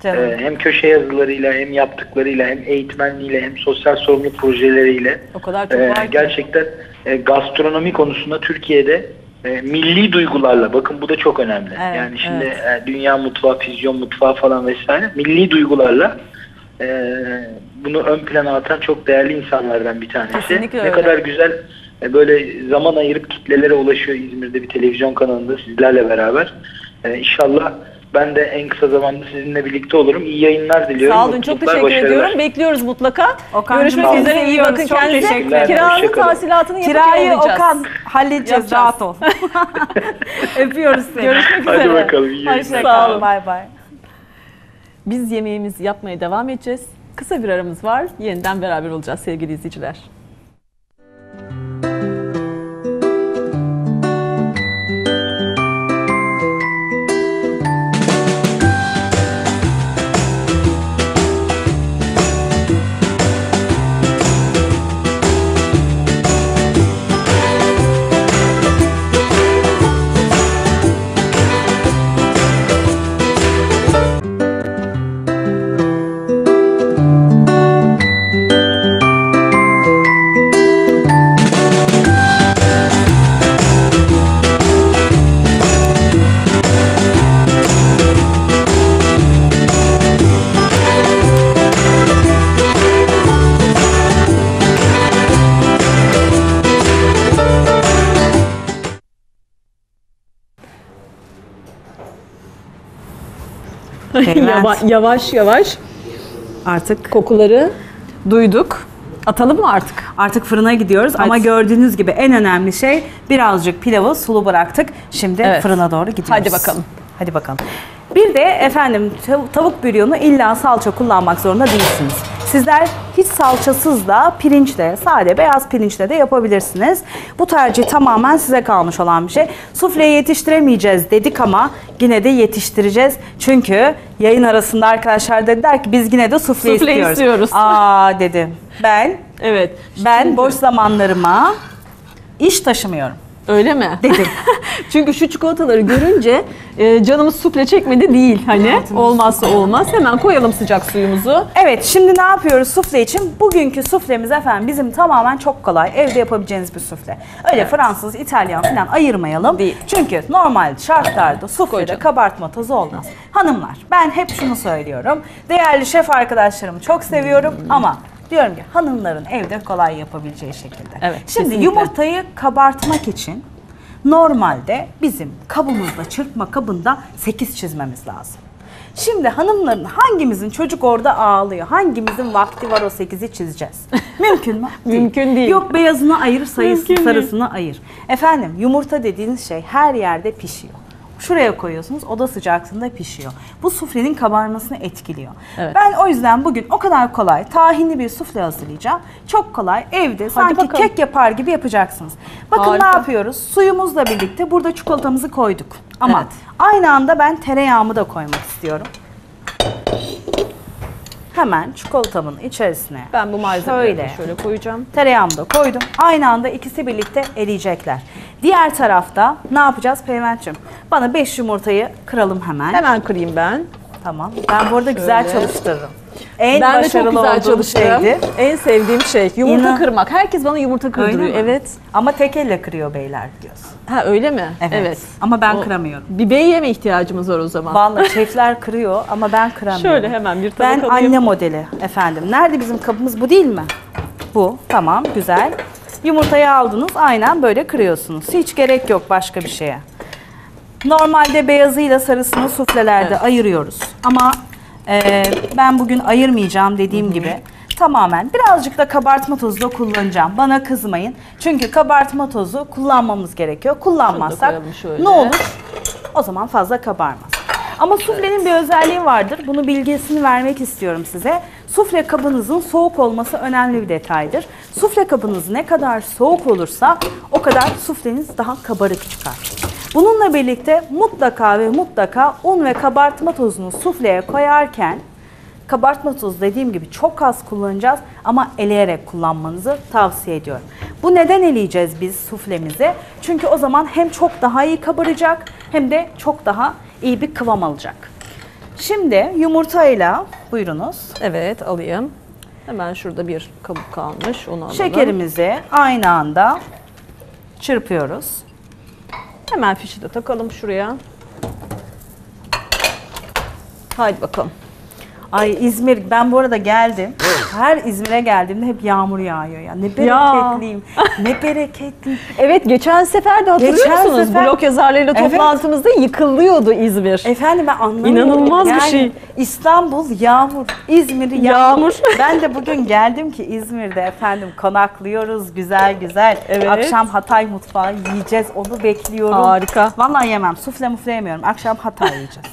Canım. Ee, hem köşe yazılarıyla hem yaptıklarıyla hem eğitmenliğiyle hem sosyal sorumluluk projeleriyle O kadar çok Ee, var ki. gerçekten e, gastronomi konusunda Türkiye'de e, milli duygularla bakın bu da çok önemli. Evet, yani şimdi e, dünya mutfağı, füzyon mutfağı falan vesaire milli duygularla e, bunu ön plana atan çok değerli insanlardan bir tanesi. Kesinlikle ne öyle. kadar güzel e, böyle zaman ayırıp kitlelere ulaşıyor İzmir'de bir televizyon kanalında sizlerle beraber. E, inşallah ben de en kısa zamanda sizinle birlikte olurum. İyi yayınlar diliyorum. Sağ olun. Çok teşekkür başarılar. ediyorum. Bekliyoruz mutlaka. Okan'cığım, Görüşmek üzere. İyi bakın Çok kendinize. Kiranın Hoşçakalın. tahsilatını yapıp Kirayı. Okan halledeceğiz rahat ol. Öpüyoruz seni. Görüşmek üzere. Hadi bakalım. iyi yayınlar. Sağ olun. Bay bay. Biz yemeğimizi yapmaya devam edeceğiz. Kısa bir aramız var. Yeniden beraber olacağız sevgili izleyiciler. Yava- yavaş yavaş Artık kokuları Duyduk. Atalım mı artık? Artık fırına gidiyoruz ama Hadi. gördüğünüz gibi en önemli şey birazcık pilavı sulu bıraktık. Şimdi Evet. fırına doğru gidiyoruz. Hadi bakalım. Hadi bakalım. Bir de efendim tav- tavuk büryonu illa salça kullanmak zorunda değilsiniz. Sizler hiç salçasız da pirinçle, sade beyaz pirinçle de yapabilirsiniz. Bu tercih tamamen size kalmış olan bir şey. Sufleyi yetiştiremeyeceğiz dedik ama yine de yetiştireceğiz. Çünkü yayın arasında arkadaşlar dediler ki biz yine de sufle, Sufle istiyoruz. istiyoruz. Aa dedim. Ben Evet. ben Çünkü- boş zamanlarıma iş taşımıyorum. Öyle mi? Dedim. Çünkü şu çikolataları görünce e, canımız sufle çekmedi değil. Hani olmazsa olmaz. Hemen koyalım sıcak suyumuzu. Evet şimdi ne yapıyoruz sufle için? Bugünkü suflemiz efendim bizim tamamen çok kolay. Evde yapabileceğiniz bir sufle. Öyle Fransız, İtalyan falan ayırmayalım. Değil. Çünkü normal şartlarda suflede Koyacağım. kabartma tozu olmaz. Hanımlar ben hep şunu söylüyorum. Değerli şef arkadaşlarımı çok seviyorum ama diyorum ki hanımların evde kolay yapabileceği şekilde. Evet, Şimdi kesinlikle. yumurtayı kabartmak için normalde bizim kabımızda çırpma kabında 8 çizmemiz lazım. Şimdi hanımların hangimizin çocuk orada ağlıyor? Hangimizin vakti var o 8'i çizeceğiz? Mümkün mü? Mümkün değil. Yok beyazını ayır, sayısı Mümkün değil. sarısını ayır. Efendim yumurta dediğiniz şey her yerde pişiyor. Şuraya koyuyorsunuz oda sıcaklığında pişiyor. Bu suflenin kabarmasını etkiliyor. Evet. Ben o yüzden bugün o kadar kolay tahinli bir sufle hazırlayacağım. Çok kolay evde sanki bakalım. kek yapar gibi yapacaksınız. Bakın Harika. ne yapıyoruz? Suyumuzla birlikte burada çikolatamızı koyduk. Ama Evet. aynı anda ben tereyağımı da koymak istiyorum. Hemen çikolatamın içerisine Ben bu malzemeleri Şöyle. şöyle koyacağım. tereyağımı da koydum. Aynı anda ikisi birlikte eriyecekler. Diğer tarafta ne yapacağız Peymen'cim? Bana 5 yumurtayı kıralım hemen. Hemen kırayım ben. Tamam. Ben bu arada güzel Şöyle. çalıştırırım. En ben de çok güzel çalıştım. şeydi. En sevdiğim şey yumurta İnan. kırmak. Herkes bana yumurta kırdırıyor. Öyle mi? Evet. Ama tek elle kırıyor beyler biliyorsun. Ha öyle mi? Evet. Ama ben kıramıyorum. Bir beyye mi ihtiyacımız var o zaman? Vallahi şefler kırıyor ama ben kıramıyorum. Şöyle hemen bir tabak Ben alayım. anne modeli efendim. Nerede bizim kabımız bu değil mi? Bu. Tamam güzel. Yumurtayı aldınız aynen böyle kırıyorsunuz. Hiç gerek yok başka bir şeye. Normalde beyazıyla sarısını suflelerde Evet. ayırıyoruz. Ama e, ben bugün ayırmayacağım dediğim gibi tamamen birazcık da kabartma tozu da kullanacağım. Bana kızmayın. Çünkü kabartma tozu kullanmamız gerekiyor. Kullanmazsak ne olur? O zaman fazla kabarmaz. Ama suflenin bir özelliği vardır. Bunu bilgisini vermek istiyorum size. Sufle kabınızın soğuk olması önemli bir detaydır. Sufle kabınız ne kadar soğuk olursa o kadar sufleniz daha kabarık çıkar. Bununla birlikte mutlaka ve mutlaka un ve kabartma tozunu sufleye koyarken Kabartma tozu dediğim gibi çok az kullanacağız ama eleyerek kullanmanızı tavsiye ediyorum. Bu neden eleyeceğiz biz suflemizi? Çünkü o zaman hem çok daha iyi kabaracak hem de çok daha iyi bir kıvam alacak. Şimdi yumurtayla buyurunuz Evet alayım. Hemen şurada bir kabuk kalmış. Onu alalım. şekerimizi aynı anda çırpıyoruz. Hemen fişi de takalım şuraya. Haydi bakalım. Ay İzmir ben bu arada geldim. Her İzmir'e geldiğimde hep yağmur yağıyor ya. Ne bereketliyim. ne bereketliyim. Evet geçen sefer de hatırlıyor Geçen musunuz? sefer- Blok yazarlarıyla Evet. toplantımızda yıkılıyordu İzmir. Efendim ben anlamıyorum. İnanılmaz bir Yani şey. İstanbul yağmur, İzmir yağmur. Yağmur. ben de bugün geldim ki İzmir'de efendim konaklıyoruz güzel güzel. Evet. Akşam Hatay mutfağı yiyeceğiz onu bekliyorum. Harika. Vallahi yemem sufle mufle yemiyorum. Akşam Hatay yiyeceğiz.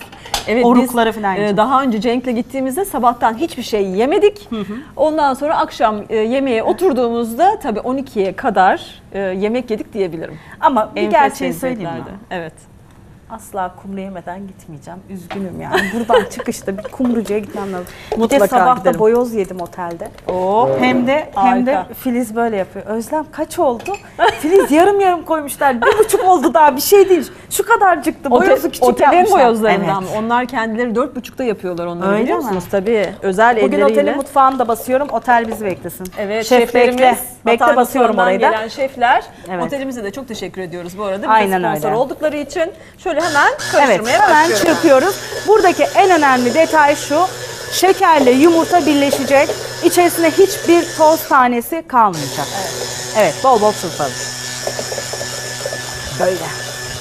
Evet, Orukları biz, falan e, daha önce Cenk'le gittiğimizde sabahtan hiçbir şey yemedik. Ondan sonra akşam e, yemeğe oturduğumuzda tabii 12'ye kadar e, yemek yedik diyebilirim. Ama bir Enfes gerçeği söyleyeyim mi? Evet. Asla kumru yemeden gitmeyeceğim. Üzgünüm yani. Buradan çıkışta bir kumrucuya gitmem lazım. bir de Mutlaka sabah da gidelim. boyoz yedim otelde. Oh. Hem de hem de Harika. Filiz böyle yapıyor. Özlem kaç oldu? Filiz yarım yarım koymuşlar. Bir buçuk oldu daha bir şey değil. Şu kadarcıktı. Boyozu küçük otelin yapmışlar. boyozlarından. Evet. Onlar kendileri dört buçukta yapıyorlar onları Öyle biliyor mi? musunuz? Tabii. Özel Bugün elleriyle. otelin mutfağını da basıyorum. Otel bizi beklesin. Evet, Şef şeflerimiz, bekle. Bekle basıyorum orayı da. gelen şefler. Evet. Otelimize de çok teşekkür ediyoruz bu arada. Bize Aynen sponsor öyle. oldukları için. Şöyle hemen Evet karıştırmaya hemen başlıyorum. çırpıyoruz. Buradaki en önemli detay şu. Şekerle yumurta birleşecek. İçerisine hiçbir toz tanesi kalmayacak. Evet, bol bol çırpalım. Böyle.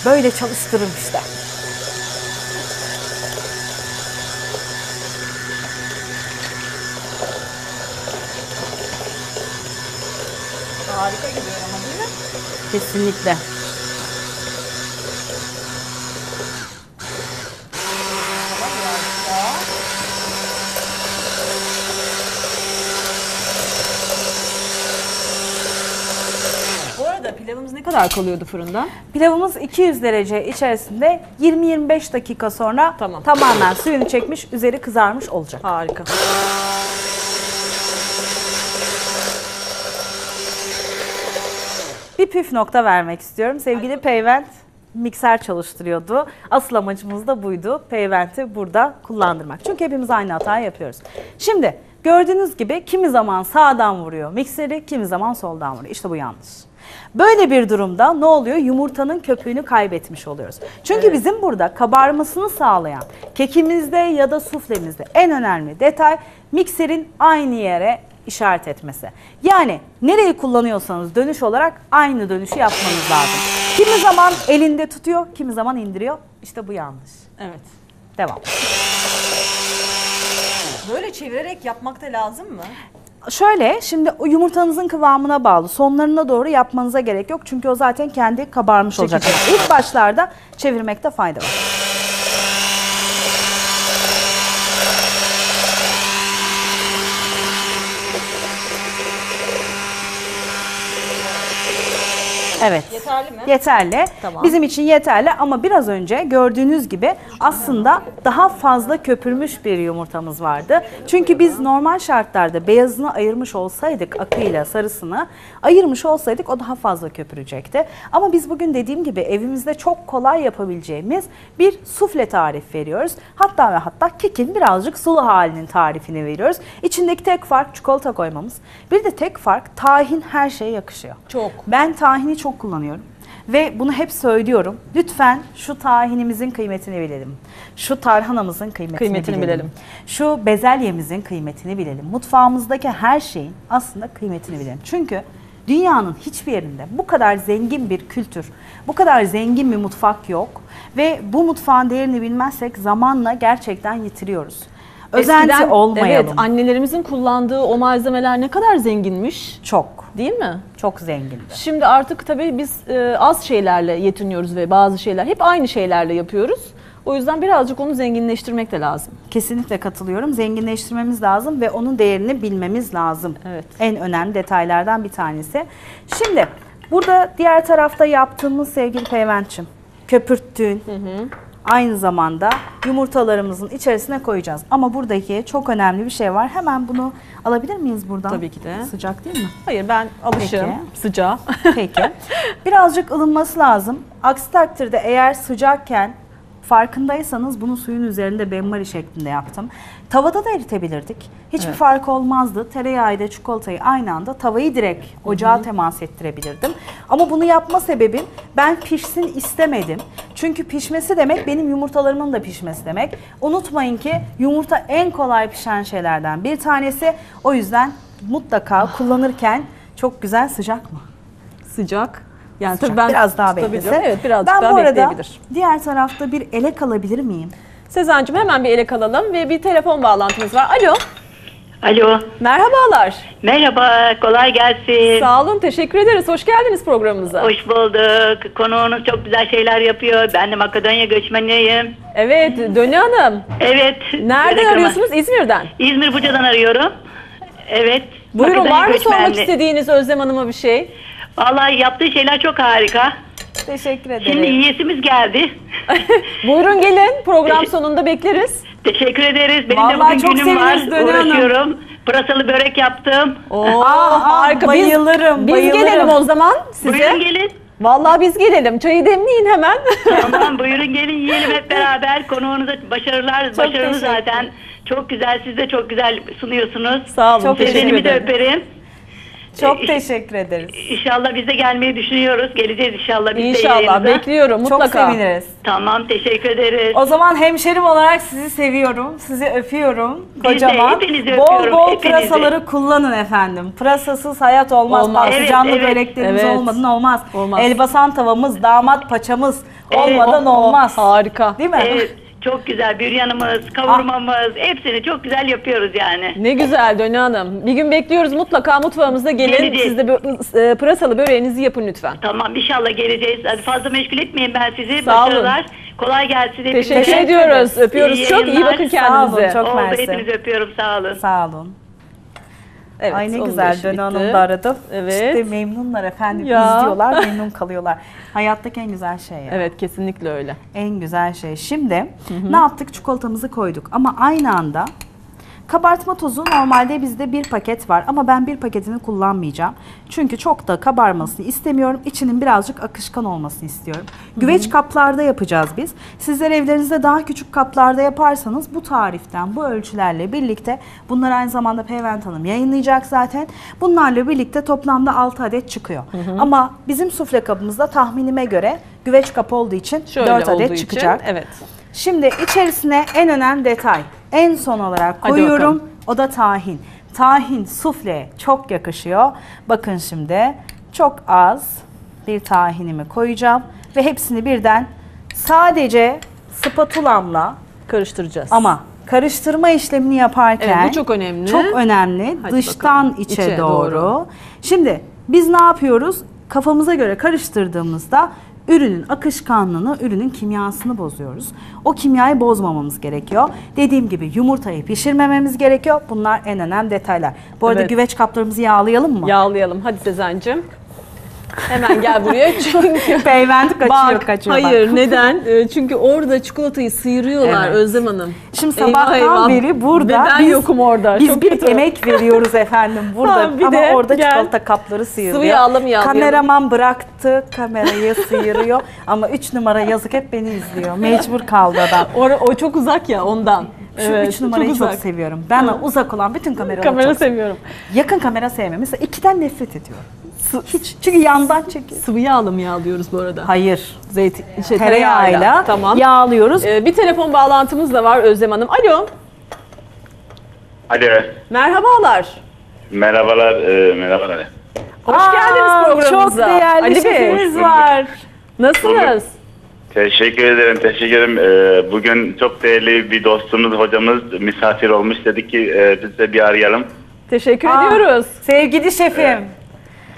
Böyle çalıştırırım işte. Harika gidiyor ama değil mi? Kesinlikle. Bu arada pilavımız ne kadar kalıyordu fırında? Pilavımız 200 derece içerisinde 20-25 dakika sonra Tamam. tamamen suyunu çekmiş, üzeri kızarmış olacak. Harika. Bir püf nokta vermek istiyorum. Sevgili Peyvent mikser çalıştırıyordu. Asıl amacımız da buydu. Peyvent'i burada kullandırmak. Çünkü hepimiz aynı hatayı yapıyoruz. Şimdi gördüğünüz gibi kimi zaman sağdan vuruyor mikseri, kimi zaman soldan vuruyor. İşte bu yanlış. Böyle bir durumda ne oluyor? Yumurtanın köpüğünü kaybetmiş oluyoruz. Çünkü bizim burada kabarmasını sağlayan kekimizde ya da suflemizde en önemli detay mikserin aynı yere işaret etmesi. Yani nereyi kullanıyorsanız dönüş olarak aynı dönüşü yapmanız lazım. Kimi zaman elinde tutuyor, kimi zaman indiriyor. İşte bu yanlış. Evet. Devam. Böyle çevirerek yapmak da lazım mı? Şöyle şimdi o yumurtanızın kıvamına bağlı. Sonlarına doğru yapmanıza gerek yok. Çünkü o zaten kendi kabarmış olacak. İlk başlarda çevirmekte fayda var. Evet. Yeterli mi? Yeterli. Tamam. Bizim için yeterli ama biraz önce gördüğünüz gibi aslında daha fazla köpürmüş bir yumurtamız vardı. Çünkü biz normal şartlarda beyazını ayırmış olsaydık akıyla sarısını ayırmış olsaydık o daha fazla köpürecekti. Ama biz bugün dediğim gibi evimizde çok kolay yapabileceğimiz bir sufle tarif veriyoruz. Hatta ve hatta kekin birazcık sulu halinin tarifini veriyoruz. İçindeki tek fark çikolata koymamız. Bir de tek fark tahin her şeye yakışıyor. Çok. Ben tahini çok kullanıyorum. Ve bunu hep söylüyorum. Lütfen şu tahinimizin kıymetini bilelim. Şu tarhanamızın kıymetini, Kıymetini bilelim. bilelim. Şu bezelyemizin kıymetini bilelim. Mutfağımızdaki her şeyin aslında kıymetini bilelim. Çünkü dünyanın hiçbir yerinde bu kadar zengin bir kültür, bu kadar zengin bir mutfak yok. Ve bu mutfağın değerini bilmezsek zamanla gerçekten yitiriyoruz. Özenti Eskiden, olmayalım. Evet, annelerimizin kullandığı o malzemeler ne kadar zenginmiş. Çok, Değil mi? çok zengindi. Şimdi artık tabii biz e, az şeylerle yetiniyoruz ve bazı şeyler hep aynı şeylerle yapıyoruz. O yüzden birazcık onu zenginleştirmek de lazım. Kesinlikle katılıyorum. Zenginleştirmemiz lazım ve onun değerini bilmemiz lazım. Evet. En önemli detaylardan bir tanesi. Şimdi burada diğer tarafta yaptığımız sevgili Peyvent'çim köpürttüğün aynı zamanda yumurtalarımızın içerisine koyacağız. Ama buradaki çok önemli bir şey var. Hemen bunu alabilir miyiz buradan? Tabii ki de. Sıcak değil mi? Hayır ben alışığım Peki. sıcağa. Peki. Birazcık ılınması lazım. Aksi takdirde eğer sıcakken farkındaysanız bunu suyun üzerinde benmari şeklinde yaptım. Tavada da eritebilirdik. Hiçbir Evet. fark olmazdı. Tereyağı ile çikolatayı aynı anda tavayı direkt ocağa temas ettirebilirdim. Ama bunu yapma sebebim ben pişsin istemedim. Çünkü pişmesi demek benim yumurtalarımın da pişmesi demek. Unutmayın ki yumurta en kolay pişen şeylerden bir tanesi. O yüzden mutlaka kullanırken çok güzel sıcak mı? Sıcak. Yani tabii ben biraz daha beklesin. Evet birazcık ben daha bu arada bekleyebilir. diğer tarafta bir elek alabilir miyim? Sezen'cim hemen bir elek alalım ve bir telefon bağlantımız var. Alo. Alo, Merhabalar. merhaba, kolay gelsin. Sağ olun, teşekkür ederiz. Hoş geldiniz programımıza. Hoş bulduk. Konuğunuz çok güzel şeyler yapıyor. Ben de Makedonya göçmeniyim. Evet, Dönü Hanım. Evet. Nereden arıyorsunuz? İzmir'den. İzmir Buca'dan arıyorum. Evet. Buyurun, Makedonya var mı sormak göçmenli. istediğiniz Özlem Hanım'a bir şey? Vallahi yaptığı şeyler çok harika. Teşekkür ederim. Şimdi yiyesimiz geldi. Buyurun gelin, program sonunda bekleriz. Teşekkür ederiz. Benim Vallahi de bugün çok günüm var. seviniriz Döne Hanım. Uğraşıyorum. Pırasalı börek yaptım. Oo, Aa, harika. Biz- bayılırım, Biz, bayılırım. gelelim o zaman size. Buyurun gelin. Vallahi biz gelelim. Çayı demleyin hemen. Tamam buyurun gelin yiyelim hep beraber. Konuğunuza başarılar. Başarılı teşekkür zaten. Çok güzel. Siz de çok güzel sunuyorsunuz. Sağ olun. Çok teşekkür Sezenimi de ederim. öperim. Çok Ee, teşekkür ederiz. İnşallah biz de gelmeyi düşünüyoruz. Geleceğiz inşallah biz de İnşallah yayınınıza. bekliyorum Çok mutlaka. seviniriz. Tamam teşekkür ederiz. O zaman hemşerim olarak sizi seviyorum. Sizi öpüyorum. Biz de Kocaman. hepinizi bol öpüyorum, bol hepinizi. pırasaları kullanın efendim. Pırasasız hayat olmaz. Olmaz. Patlıcanlı Evet, evet. böreklerimiz Evet. olmadan olmaz. Olmaz. Elbasan tavamız, damat paçamız Evet. olmadan Oh, oh, olmaz. Harika. Değil mi? Evet, Çok güzel büryanımız, kavurmamız hepsini çok güzel yapıyoruz yani. Ne güzel Döne Hanım. Bir gün bekliyoruz mutlaka mutfağımıza gelin. Geleceğiz. Siz de bö- e, pırasalı böreğinizi yapın lütfen. Tamam inşallah geleceğiz. Hadi fazla meşgul etmeyin ben sizi. Sağ olun. Başarılar. Kolay gelsin hepinize. Teşekkür Teşekkür ediyoruz. Öpüyoruz İyi çok. İyi yayınlar. bakın Sağ olun, kendinize. çok Oldu mersi. hepinizi öpüyorum sağ olun. Sağ olun. Evet, Ay ne güzel Döne. Hanım da aradı. Evet. İşte memnunlar efendim. Ya. İzliyorlar, memnun kalıyorlar. Hayattaki en güzel şey ya. Evet kesinlikle öyle. En güzel şey. Şimdi ne yaptık? Çikolatamızı koyduk ama aynı anda kabartma tozu normalde bizde bir paket var ama ben bir paketini kullanmayacağım. Çünkü çok da kabarmasını istemiyorum. İçinin birazcık akışkan olmasını istiyorum. Güveç kaplarda yapacağız biz. Sizler evlerinizde daha küçük kaplarda yaparsanız bu tariften, bu ölçülerle birlikte bunlar aynı zamanda Peyvent Hanım yayınlayacak zaten. Bunlarla birlikte toplamda 6 adet çıkıyor. Ama bizim sufle kabımızda tahminime göre güveç kapı olduğu için Şöyle 4 olduğu adet için, çıkacak. evet. Şimdi içerisine en önemli detay en son olarak Hadi koyuyorum. bakalım. O da tahin. Tahin sufle çok yakışıyor. Bakın şimdi çok az bir tahinimi koyacağım ve hepsini birden sadece spatulamla Karıştıracağız. ama karıştırma işlemini yaparken Evet, bu çok önemli. Çok önemli. Hadi Dıştan bakalım. içe, İçe doğru. doğru. Şimdi biz ne yapıyoruz? Kafamıza göre karıştırdığımızda ürünün akışkanlığını, ürünün kimyasını bozuyoruz. O kimyayı bozmamamız gerekiyor. Dediğim gibi yumurtayı pişirmememiz gerekiyor. Bunlar en önemli detaylar. Bu arada Evet. güveç kaplarımızı yağlayalım mı? Yağlayalım. Hadi Sezen'cim. Hemen gel buraya çünkü Beyefendi kaçıyor, Bak, kaçıyor. bak. hayır neden? Ee, Çünkü orada çikolatayı sıyırıyorlar Evet. Özlem Hanım. Şimdi sabahtan eyvah. beri burada Ve ben biz, yokum orada. Biz Çok bir kötü. emek veriyoruz efendim burada Ha, bir ama de orada gel. çikolata kapları sıyırıyor. Sıvı yağla mı? Kameraman bıraktı kamerayı sıyırıyor ama 3 numara yazık hep beni izliyor. Mecbur kaldı adam. O, o çok uzak ya ondan. Şu Evet, 3 numarayı çok, uzak. seviyorum. Ben uzak olan bütün kameraları Kamera çok seviyorum. Yakın kamera sevmem. Mesela ikiden nefret ediyorum. Hiç. Çünkü yandan çekiyor. Sıvı yağla mı yağlıyoruz bu arada? Hayır. Zeytin, şey, Tereyağıyla Tamam. yağlıyoruz. Ee, bir telefon bağlantımız da var Özlem Hanım. Alo. Alo. Merhabalar. Merhabalar. E, merhabalar. Hoş Aa, geldiniz programımıza. Çok değerli Ali Bey. şefimiz var. Nasılsınız? Teşekkür ederim. Teşekkür ederim. E, bugün çok değerli bir dostumuz, hocamız misafir olmuş. Dedik ki e, biz de bir arayalım. Teşekkür Aa, ediyoruz. Sevgili şefim.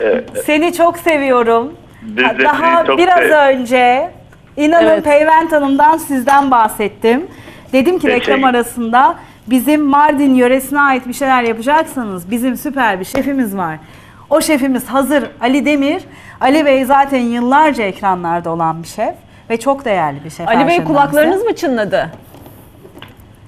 E, Seni çok seviyorum. biz de Daha sizi çok biraz se- önce inanın Evet. Peyvent Hanım'dan sizden bahsettim. Dedim ki Peki. reklam arasında bizim Mardin yöresine ait bir şeyler yapacaksanız bizim süper bir şefimiz var. O şefimiz hazır Ali Demir. Ali Bey zaten yıllarca ekranlarda olan bir şef ve çok değerli bir şef. Ali Bey kulaklarınız önce. mı çınladı?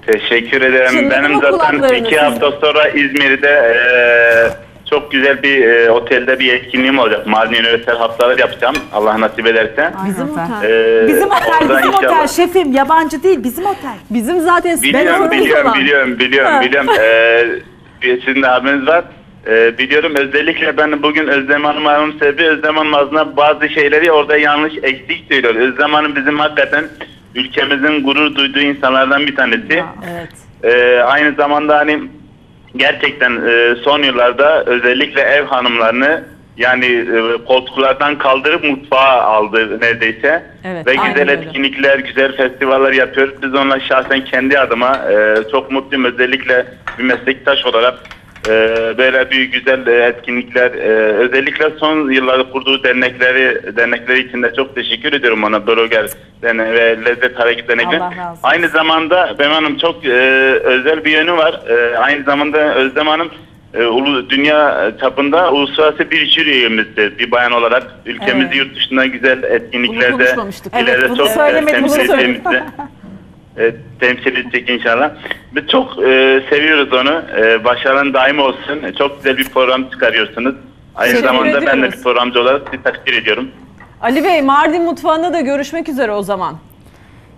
Teşekkür ederim. Çınladı Benim mı zaten kulaklarınız iki sizin? hafta sonra İzmir'de e, çok güzel bir e, otelde bir etkinliğim olacak. Mardin Üniversitesi haftaları yapacağım. Allah nasip ederse. Aynen Bizim otel. E, Bizim otel, bizim inşallah- otel şefim. Yabancı değil, bizim otel. Bizim zaten Biliyorum, biliyorum, olan. biliyorum, biliyorum, Ha. biliyorum. Ee, sizin de haberiniz var. Ee, biliyorum özellikle ben bugün Özlem Hanım aramın sebebi Özlem Hanım ağzına bazı şeyleri orada yanlış eksik söylüyor. Özlem Hanım bizim hakikaten ülkemizin gurur duyduğu insanlardan bir tanesi. Evet. Ee, aynı zamanda hani gerçekten e, son yıllarda özellikle ev hanımlarını yani e, koltuklardan kaldırıp mutfağa aldı neredeyse. Evet, Ve güzel öyle. etkinlikler, güzel festivaller yapıyor. Biz onunla şahsen kendi adıma e, çok mutluyum. Özellikle bir meslektaş olarak e, böyle bir güzel e, etkinlikler, e, özellikle son yıllarda kurduğu dernekleri dernekleri için de çok teşekkür ediyorum ona. Broger Derneği ve Lezzet razı olsun. Aynı zamanda Bem Hanım çok e, özel bir yönü var. E, aynı zamanda Özlem Hanım e, ulu, dünya çapında uluslararası bir jüri üyemizdir bir bayan olarak. Ülkemizi Evet. yurt dışında güzel etkinliklerde konuşmamıştık. Evet, ileride bunu çok e, söylemedim, temsil edeceğimizi e, temsil edecek inşallah. Biz çok e, seviyoruz onu. E, başarın daim olsun. E, çok güzel bir program çıkarıyorsunuz. Aynı Teşekkür zamanda ben de ediyoruz. bir programcı olarak sizi takdir ediyorum. Ali Bey Mardin mutfağında da görüşmek üzere o zaman.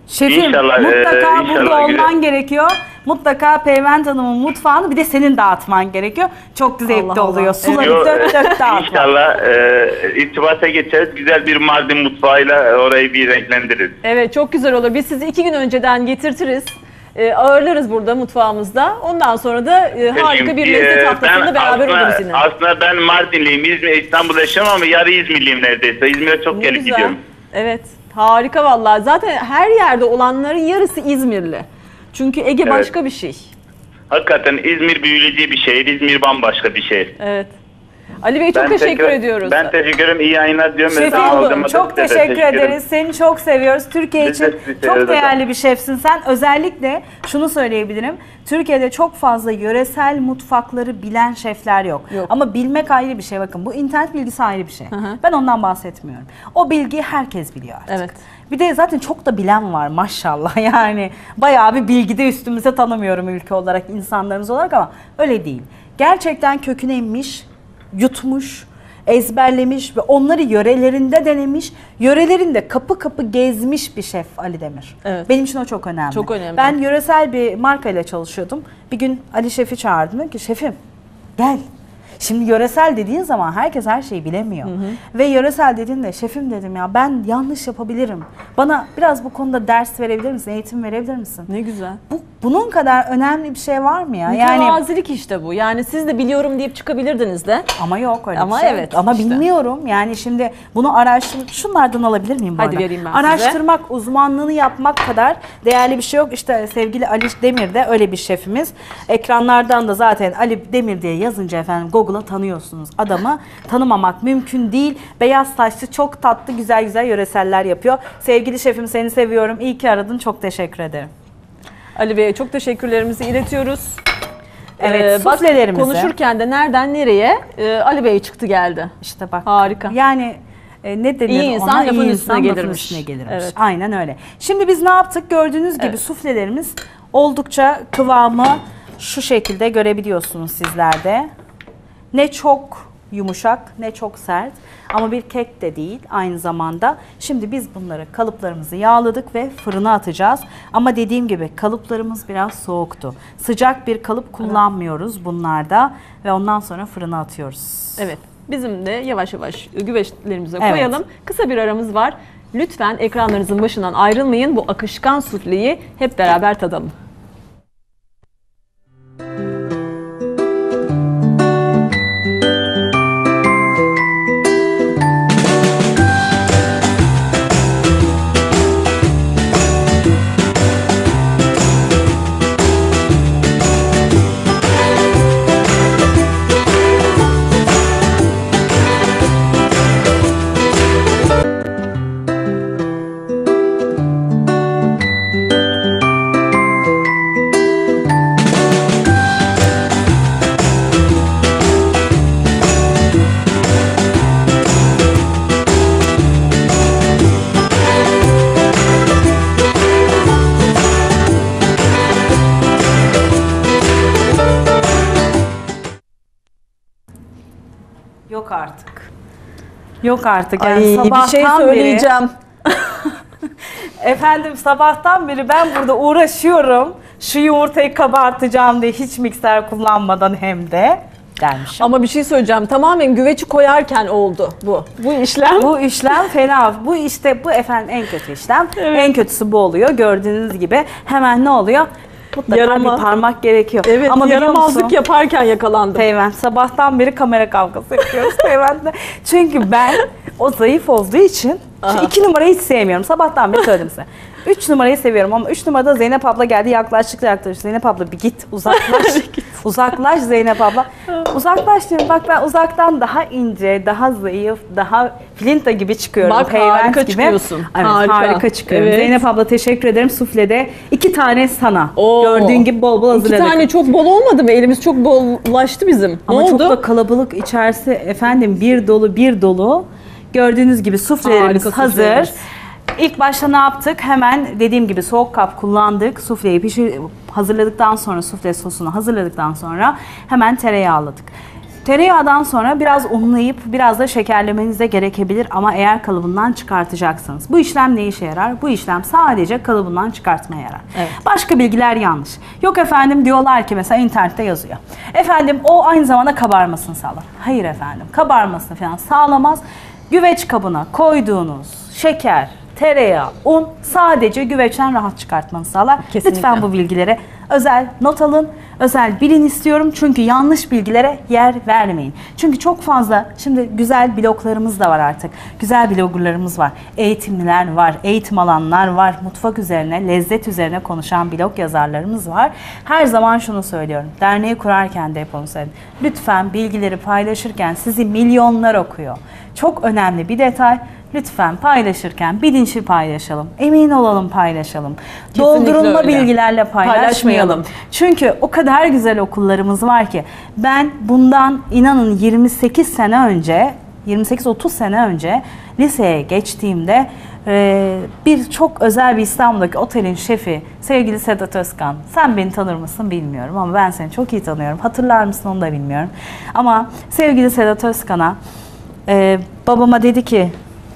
Şefim İnşallah, mutlaka e, burada inşallah olman güzel. gerekiyor. Mutlaka Peyvent Hanım'ın mutfağını bir de senin dağıtman gerekiyor. Çok zevkli Allah Allah. oluyor. Suları Yo, dök dök dağıtma. İnşallah e, irtibata geçeriz. Güzel bir Mardin mutfağıyla orayı bir renklendiririz. Evet çok güzel olur. Biz sizi iki gün önceden getirtiriz. Ee, ağırlarız burada mutfağımızda. Ondan sonra da e, harika bir Peki, lezzet e, haftasında ben beraber aslında, oluruz yine. Aslında ben Mardinliyim. İzmir, İstanbul'da yaşıyorum ama yarı İzmirliyim neredeyse. İzmir'e çok Ne gelip güzel. gidiyorum. Evet Harika vallahi. Zaten her yerde olanların yarısı İzmirli. Çünkü Ege Evet. başka bir şey. Hakikaten İzmir büyüleyici bir şehir. İzmir bambaşka bir şehir. Evet. Ali Bey çok Ben teşekkür tekrar- ediyoruz. Ben teşekkür ederim. İyi yayınlar diyorum. Şefim olun. çok teşekkür ederim. ederiz. Seni çok seviyoruz. Türkiye de için çok değerli bir şefsin sen. Özellikle şunu söyleyebilirim. Türkiye'de çok fazla yöresel mutfakları bilen şefler yok. Yok. Ama bilmek ayrı bir şey. Bakın bu internet bilgisi ayrı bir şey. hı. Ben ondan bahsetmiyorum. O bilgiyi herkes biliyor artık. Evet. Bir de zaten çok da bilen var maşallah yani. Bayağı bir bilgide üstümüze tanımıyorum ülke olarak, insanlarımız olarak ama öyle değil. Gerçekten köküne inmiş, yutmuş, ezberlemiş ve onları yörelerinde denemiş, yörelerinde kapı kapı gezmiş bir şef Ali Demir. Evet. Benim için o çok önemli. Çok önemli. Ben yöresel bir markayla çalışıyordum. Bir gün Ali Şef'i çağırdım. Dedim ki şefim gel. Şimdi yöresel dediğin zaman herkes her şeyi bilemiyor. Ve yöresel dediğinde şefim dedim ya ben yanlış yapabilirim. Bana biraz bu konuda ders verebilir misin? Eğitim verebilir misin? Ne güzel. Bu bunun kadar önemli bir şey var mı ya? Yani Mütevazilik işte bu. Yani siz de biliyorum deyip çıkabilirdiniz de. ama yok öyle Ama bir şey. evet, Ama işte. bilmiyorum. Yani şimdi bunu araştır şunlardan alabilir miyim bu Hadi arada? vereyim ben size. Araştırmak, uzmanlığını yapmak kadar değerli bir şey yok. İşte sevgili Ali Demir de öyle bir şefimiz. Ekranlardan da zaten Ali Demir diye yazınca efendim Google'a tanıyorsunuz adamı. Tanımamak mümkün değil. Beyaz saçlı, çok tatlı, güzel güzel yöreseller yapıyor. Sevgili şefim seni seviyorum. İyi ki aradın. Çok teşekkür ederim. Ali Bey'e çok teşekkürlerimizi iletiyoruz. Evet, bak, suflelerimizi. konuşurken de nereden nereye e, Ali Bey çıktı geldi. İşte bak. Harika. Yani e, ne denir İyi insan ona? lafın İyi üstüne insan lafın gelirmiş. üstüne gelirmiş. Evet. Aynen öyle. Şimdi biz ne yaptık? Gördüğünüz gibi Evet. suflelerimiz oldukça kıvamı şu şekilde görebiliyorsunuz sizler de. Ne çok yumuşak ne çok sert ama bir kek de değil aynı zamanda. Şimdi biz bunları kalıplarımızı yağladık ve fırına atacağız. Ama dediğim gibi kalıplarımız biraz soğuktu. Sıcak bir kalıp kullanmıyoruz bunlarda ve ondan sonra fırına atıyoruz. Evet. Bizim de yavaş yavaş güveçlerimize Evet. koyalım. Kısa bir aramız var. Lütfen ekranlarınızın başından ayrılmayın. Bu akışkan sufleyi hep beraber tadalım. Yok artık. Yani Ay bir şey sabahtan beri- söyleyeceğim. Efendim sabahtan beri ben burada uğraşıyorum. Şu yumurtayı kabartacağım diye hiç mikser kullanmadan hem de dermişim. Ama bir şey söyleyeceğim. Tamamen güveci koyarken oldu bu. Bu işlem. bu işlem fena. Bu işte bu efendim en kötü işlem. En kötüsü bu oluyor. Gördüğünüz gibi hemen ne oluyor? Mutlaka Yarama- bir parmak gerekiyor. Evet Ama yaramazlık musun? yaparken yakalandım. Peyven. Sabahtan beri kamera kavgası yapıyoruz Peyven'le. Çünkü ben o zayıf olduğu için iki numarayı hiç sevmiyorum. Sabahtan beri söyledim size. Üç numarayı seviyorum ama üç numarada Zeynep abla geldi yaklaştıkça yaklaştı. Zeynep abla bir git uzaklaş. uzaklaş Zeynep abla. Uzaklaş diyorum bak ben uzaktan daha ince, daha zayıf, daha filinta gibi çıkıyorum. Bak, Peyvent harika gibi. çıkıyorsun. Evet, Harika. harika. çıkıyorum. Evet. Zeynep abla teşekkür ederim. Suflede iki tane sana. Oo. Gördüğün gibi bol bol İki hazırladık. tane çok bol olmadı mı? Elimiz çok bollaştı bizim. Ama ne çok oldu? da kalabalık içerisi efendim bir dolu bir dolu. Gördüğünüz gibi suflelerimiz Harika hazır. suflelerimiz. İlk başta ne yaptık? Hemen dediğim gibi soğuk kap kullandık. Sufleyi pişir hazırladıktan sonra sufle sosunu hazırladıktan sonra hemen tereyağladık. Tereyağdan sonra biraz unlayıp biraz da şekerlemeniz de gerekebilir ama eğer kalıbından çıkartacaksınız. Bu işlem ne işe yarar? Bu işlem sadece kalıbından çıkartmaya yarar. Evet. Başka bilgiler yanlış. Yok efendim diyorlar ki mesela internette yazıyor. Efendim o aynı zamanda kabarmasını sağlar. Hayır efendim kabarmasını falan sağlamaz. Güveç kabına koyduğunuz şeker, tereyağı, un sadece güveçten rahat çıkartmanızı sağlar. Kesinlikle. Lütfen bu bilgilere özel not alın. özel bilin istiyorum. Çünkü yanlış bilgilere yer vermeyin. Çünkü çok fazla şimdi güzel bloglarımız da var artık. Güzel bloggerlarımız var. Eğitimliler var. Eğitim alanlar var. Mutfak üzerine, lezzet üzerine konuşan blog yazarlarımız var. Her zaman şunu söylüyorum. Derneği kurarken de hep onu söyledim. Lütfen bilgileri paylaşırken sizi milyonlar okuyor. Çok önemli bir detay. Lütfen paylaşırken bilinçli paylaşalım. Emin olalım paylaşalım. Kesinlikle Doldurulma öyle. bilgilerle paylaşmayalım. Paylaşmayalım. Çünkü o kadar güzel okullarımız var ki ben bundan inanın 28 sene önce 28-30 sene önce liseye geçtiğimde e, bir çok özel bir İstanbul'daki otelin şefi sevgili Sedat Özkan. Sen beni tanır mısın bilmiyorum ama ben seni çok iyi tanıyorum. Hatırlar mısın onu da bilmiyorum. Ama sevgili Sedat Özkan'a e, babama dedi ki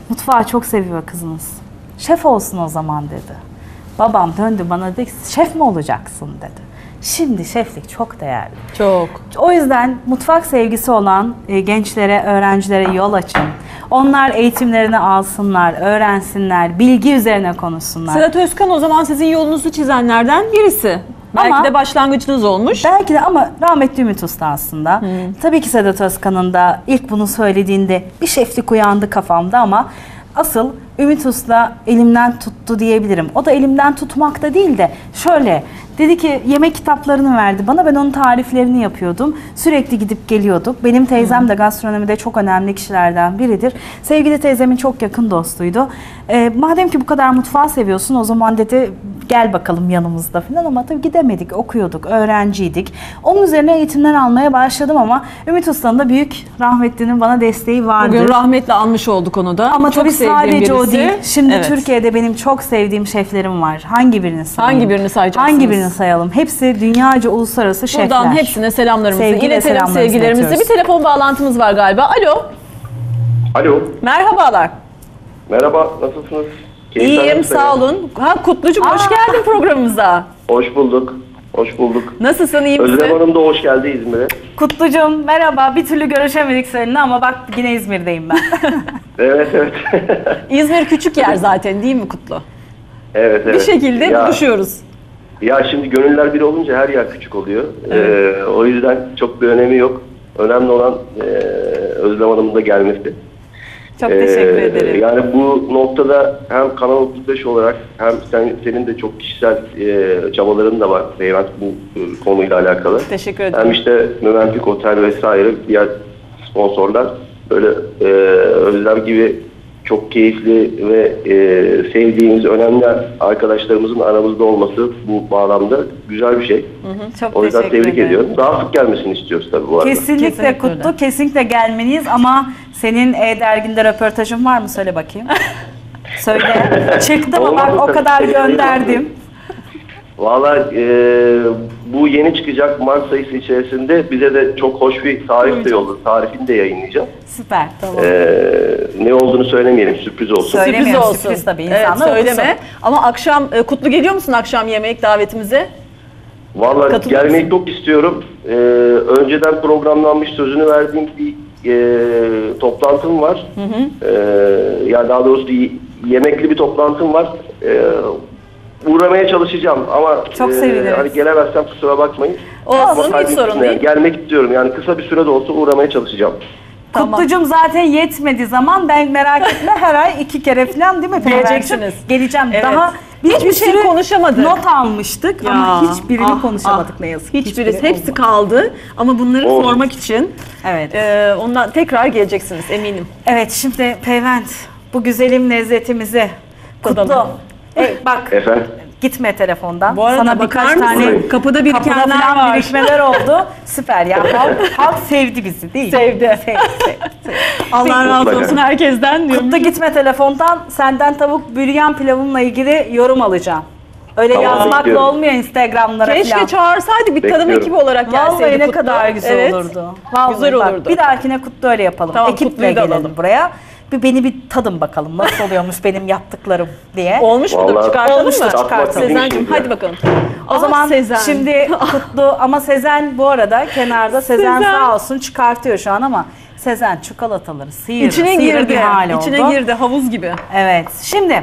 mutfağı çok seviyor kızınız. Şef olsun o zaman dedi. Babam döndü bana dedi ki şef mi olacaksın dedi. Şimdi şeflik çok değerli. Çok. O yüzden mutfak sevgisi olan e, gençlere, öğrencilere yol açın. Onlar eğitimlerini alsınlar, öğrensinler, bilgi üzerine konuşsunlar. Sedat Özkan o zaman sizin yolunuzu çizenlerden birisi. Belki Ama- de başlangıcınız olmuş. Belki de ama rahmetli Ümit Usta aslında. Tabii ki Sedat Özkan'ın da ilk bunu söylediğinde bir şeflik uyandı kafamda ama asıl Ümit Usta elimden tuttu diyebilirim. O da elimden tutmakta değil de şöyle dedi ki yemek kitaplarını verdi bana ben onun tariflerini yapıyordum. Sürekli gidip geliyorduk. Benim teyzem de gastronomide çok önemli kişilerden biridir. Sevgili teyzemin çok yakın dostuydu. Ee, madem ki bu kadar mutfağı seviyorsun o zaman dedi gel bakalım yanımızda falan ama tabii gidemedik, okuyorduk, öğrenciydik. Onun üzerine eğitimler almaya başladım ama Ümit Usta'nın da büyük rahmetlinin bana desteği vardır. Bugün rahmetle anmış olduk onu da. ama Çok tabii sadece o birisi. değil. Şimdi Evet. Türkiye'de benim çok sevdiğim şeflerim var. Hangi birini sayayım? Hangi birini sayacaksınız? Hangi birini sayalım? Hepsi dünyaca uluslararası şefler. Buradan hepsine selamlarımızı Sevgi ve iletelim selamlarımızı sevgilerimizi. Bir iletiyoruz. telefon bağlantımız var galiba. Alo. Alo, Merhabalar. merhaba, nasılsınız? Keyifler İyiyim nasıl? sağ olun. Ha Kutlucuğum hoş geldin programımıza. Hoş bulduk, hoş bulduk. Nasılsın iyi misin? Özlem Hanım da hoş geldi İzmir'e. Kutlucuğum merhaba. Bir türlü görüşemedik seninle ama bak yine İzmir'deyim ben. Evet, evet. İzmir küçük yer zaten değil mi Kutlu? evet, evet. Bir şekilde ya, buluşuyoruz. Ya şimdi gönüller bir olunca her yer küçük oluyor. Ee, o yüzden çok bir önemi yok. Önemli olan e, Özlem Hanım'ın da gelmesi. Çok Ee, teşekkür ederim. Yani bu noktada hem Kanal 35 olarak hem sen, senin de çok kişisel e, çabaların da var Beyvent bu e, konuyla alakalı. Teşekkür Hem ederim. işte Mövenpik Otel vesaire diğer sponsorlar böyle e, Özlem gibi çok keyifli ve e, sevdiğimiz önemli arkadaşlarımızın aramızda olması bu bağlamda güzel bir şey. Çok O yüzden tebrik ederim. ediyorum. Daha sık gelmesini istiyoruz tabii bu arada. Kesinlikle, Kesinlikle Kutlu, öyle. kesinlikle gelmeniyiz ama senin E-Dergi'nde röportajın var mı? Söyle bakayım. Söyle. Çıktı mı? Bak o kadar gönderdim. Valla e, bu yeni çıkacak Mart sayısı içerisinde bize de çok hoş bir tarif de yolladı. Tarifini de yayınlayacağım. Süper. Tamam. E, ne olduğunu söylemeyelim, sürpriz olsun. Sürpriz Söylemiyorum, olsun. sürpriz tabii, evet, insanlar söyleme. okusun. Ama akşam e, Kutlu geliyor musun akşam yemek davetimize? Valla Katılıyor gelmeyi çok istiyorum. Ee, önceden programlanmış sözünü verdiğim bir e, toplantım var. Ee, yani daha doğrusu y- yemekli bir toplantım var. Ee, uğramaya çalışacağım ama Çok e, seviniriz. hani gelemezsem kusura bakmayın. Olsun Ama hiç kalbim sorun değil. Gelmek istiyorum yani kısa bir süre de olsa uğramaya çalışacağım. Tamam. Kutlucum zaten yetmedi zaman ben merak etme her ay iki kere falan değil mi? Geleceksiniz. Geleceğim. Evet. Daha Hiçbir bir şey sürü konuşamadık. Not almıştık ama Ya, hiçbirini ah, konuşamadık ah. ne yazık ki. Hiçbiri, Hiçbiri hepsi olmadı. kaldı ama bunları Olsun. sormak için Evet. e, ondan tekrar geleceksiniz eminim. Evet şimdi Peyvent bu güzelim lezzetimizi Kutlu. Tadalım. Ey, bak Efendim? gitme telefondan. Bu arada Sana bakar birkaç mısın? tane Kapıda birikenler falan var. birikmeler oldu. Süper ya. Halk, halk sevdi bizi değil mi? Sevdi. Sevdi. sevdi. Allah razı olsun herkesten diyorum. Kutlu gitme telefondan senden tavuk büryan pilavınla ilgili yorum alacağım. Öyle Tamam, yazmakla bekliyorum. olmuyor Instagram'lara Keşke falan. çağırsaydık bir tadım Bekliyorum. ekibi olarak gelseydi Vallahi ne Kutlu. kadar güzel Evet. olurdu. Vallahi Güzel bak, olurdu. Bir dahakine Kutlu öyle yapalım. Tamam, Ekiple gelelim alalım. buraya. Bir beni bir tadın bakalım nasıl oluyormuş benim yaptıklarım diye. Olmuş mudur? Vallahi- Çıkartalım Olmuştur, mı? çıkartalım. Sezen'cim hadi bakalım. O Aa, zaman Sezen. şimdi Kutlu ama Sezen bu arada kenarda Sezen, Sezen. sağ olsun çıkartıyor şu an ama Sezen çikolataları sıyırdı. içine sıyırı girdi. bir hal içine oldu. girdi havuz gibi. Evet. Şimdi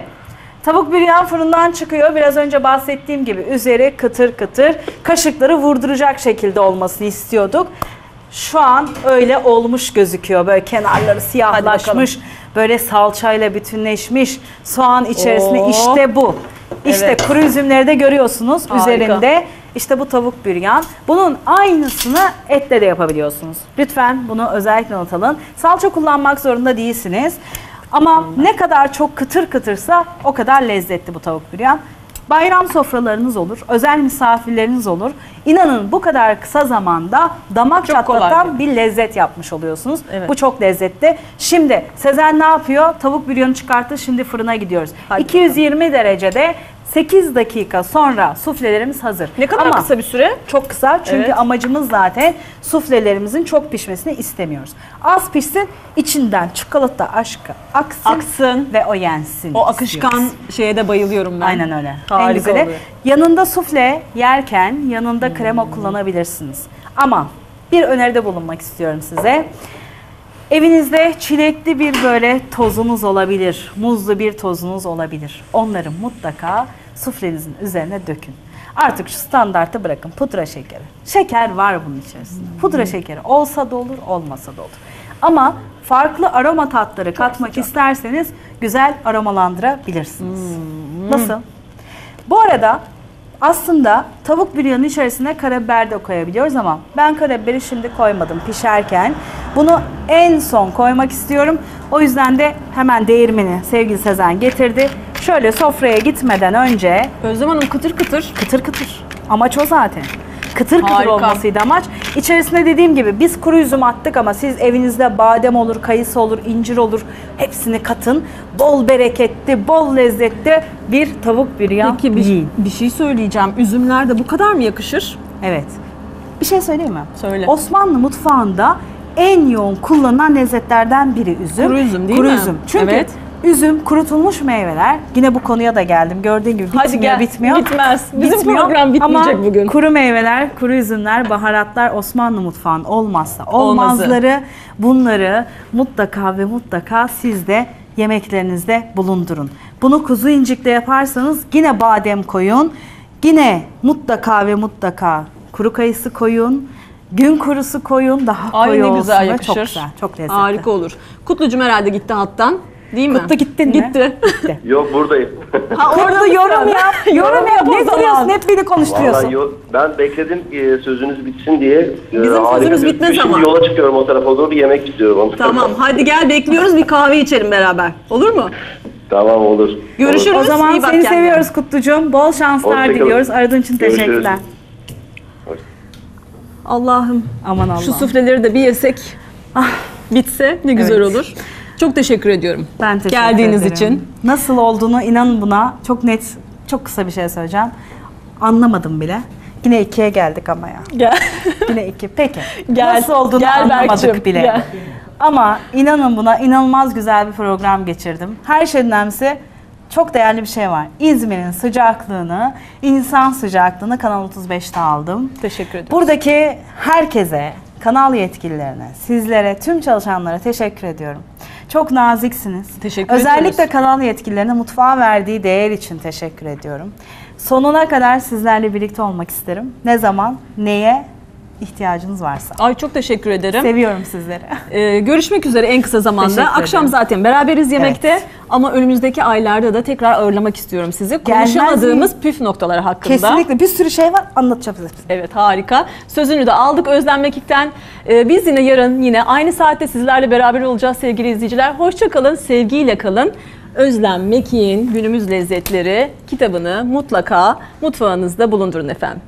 Tavuk büryan fırından çıkıyor. Biraz önce bahsettiğim gibi üzeri kıtır kıtır kaşıkları vurduracak şekilde olmasını istiyorduk. Şu an öyle olmuş gözüküyor. Böyle kenarları siyahlaşmış. Böyle salçayla bütünleşmiş. Soğan içerisinde Oo. işte bu. İşte Evet. kuru üzümleri de görüyorsunuz Harika. üzerinde. İşte bu tavuk büryan. Bunun aynısını etle de yapabiliyorsunuz. Lütfen bunu özellikle not alın. Salça kullanmak zorunda değilsiniz. Ama ne kadar çok kıtır kıtırsa o kadar lezzetli bu tavuk büryan. Bayram sofralarınız olur, özel misafirleriniz olur. İnanın bu kadar kısa zamanda damak Çok kolay. çatlatan bir lezzet yapmış oluyorsunuz. Evet. Bu çok lezzetli. Şimdi Sezen ne yapıyor? Tavuk büryanı çıkarttı. Şimdi fırına gidiyoruz. Hadi 220 derecede 8 dakika sonra suflelerimiz hazır. Ne kadar Ama kısa bir süre? Çok kısa çünkü Evet. amacımız zaten suflelerimizin çok pişmesini istemiyoruz. Az pişsin, içinden çikolata aşkı aksın, Aksın. ve o yensin. O akışkan istiyoruz. şeye de bayılıyorum ben. Aynen öyle. Harika en güzeli. oluyor. Yanında sufle yerken yanında krema kullanabilirsiniz. Ama bir öneride bulunmak istiyorum size. Evinizde çilekli bir böyle tozunuz olabilir, muzlu bir tozunuz olabilir. Onları mutlaka suflenizin üzerine dökün. Artık şu standartı bırakın. Pudra şekeri. Şeker var bunun içerisinde. Pudra şekeri olsa da olur, olmasa da olur. Ama farklı aroma tatları katmak isterseniz güzel aromalandırabilirsiniz. Nasıl? Bu arada aslında tavuk büryanın içerisine karabiber de koyabiliyoruz ama ben karabiberi şimdi koymadım pişerken. Bunu en son koymak istiyorum. O yüzden de hemen değirmeni sevgili Sezen getirdi. Şöyle sofraya gitmeden önce Özlem Hanım kıtır kıtır. kıtır kıtır. Amaç o zaten. Kıtır kıtır Harika. olmasıydı amaç. İçerisine dediğim gibi biz kuru üzüm attık ama siz evinizde badem olur, kayısı olur, incir olur. Hepsini katın. Bol bereketli, bol lezzetli bir tavuk büryan Peki bir, yiyin. bir şey söyleyeceğim. Üzümler de bu kadar mı yakışır? Evet. Bir şey söyleyeyim mi? Söyle. Osmanlı mutfağında en yoğun kullanılan lezzetlerden biri üzüm. Kuru üzüm değil Kuru mi? üzüm. Çünkü Evet. Üzüm kurutulmuş meyveler. Yine bu konuya da geldim. Gördüğün gibi bitmiyor, Hadi gel. bitmiyor. Bitmez. Bizim program bitmeyecek Ama bugün. kuru meyveler, kuru üzümler, baharatlar Osmanlı mutfağın olmazsa Olmazı. olmazları. Bunları mutlaka ve mutlaka siz de yemeklerinizde bulundurun. Bunu kuzu incikle yaparsanız yine badem koyun. Yine mutlaka ve mutlaka kuru kayısı koyun. Gün kurusu koyun daha Ay koyu ne güzel yakışır. çok güzel, çok lezzetli. Harika olur. Kutlucum herhalde gitti hattan. Değil mi? Kutlu gittin mi? Gitti. Yok buradayım. Ha, orada yorum yap, yorum yap. Ne duruyorsun? Hep beni konuşturuyorsun. Vallahi yo- ben bekledim e, sözünüz bitsin diye. E, Bizim sözümüz bir- bitmez Şimdi ama. yola çıkıyorum o tarafa doğru yemek istiyorum. Tamam hadi gel bekliyoruz bir kahve içelim beraber. Olur mu? tamam olur. Görüşürüz. Olur. O zaman İyi bak seni kendine. seviyoruz Kutlucuğum. Bol şanslar Hoşçakalın. diliyoruz. Aradığın için Görüşürüz. teşekkürler. Allah'ım Aman Allah. şu sufleleri de bir yesek ah, bitse ne güzel Evet. olur. Çok teşekkür ediyorum. Ben teşekkür Geldiğiniz ederim. için. Nasıl olduğunu inanın buna çok net, çok kısa bir şey söyleyeceğim. Anlamadım bile. Yine ikiye geldik ama ya. Gel. Yine iki. Peki. Gel. Nasıl olduğunu Gel anlamadık Berk'cim, bile. gel. Ama inanın buna inanılmaz güzel bir program geçirdim. Her şeyden önemlisi çok değerli bir şey var. İzmir'in sıcaklığını, insan sıcaklığını Kanal 35'te aldım. Teşekkür ederim. Buradaki herkese, kanal yetkililerine, sizlere, tüm çalışanlara teşekkür ediyorum. Çok naziksiniz. Teşekkür Özellikle ediyoruz. kanal yetkililerine mutfağa verdiği değer için teşekkür ediyorum. Sonuna kadar sizlerle birlikte olmak isterim. Ne zaman, neye ihtiyacınız varsa. Ay çok teşekkür ederim. Seviyorum sizleri. Ee, görüşmek üzere en kısa zamanda. Akşam zaten beraberiz yemekte Evet. ama önümüzdeki aylarda da tekrar ağırlamak istiyorum sizi. Gelmez Konuşamadığımız püf noktaları hakkında. Kesinlikle bir sürü şey var anlatacağım size. Evet harika. Sözünü de aldık Özlem Mekik'ten. Ee, biz yine yarın yine aynı saatte sizlerle beraber olacağız sevgili izleyiciler. Hoşça kalın, sevgiyle kalın. Özlem Mekik'in Günümüz Lezzetleri kitabını mutlaka mutfağınızda bulundurun efendim.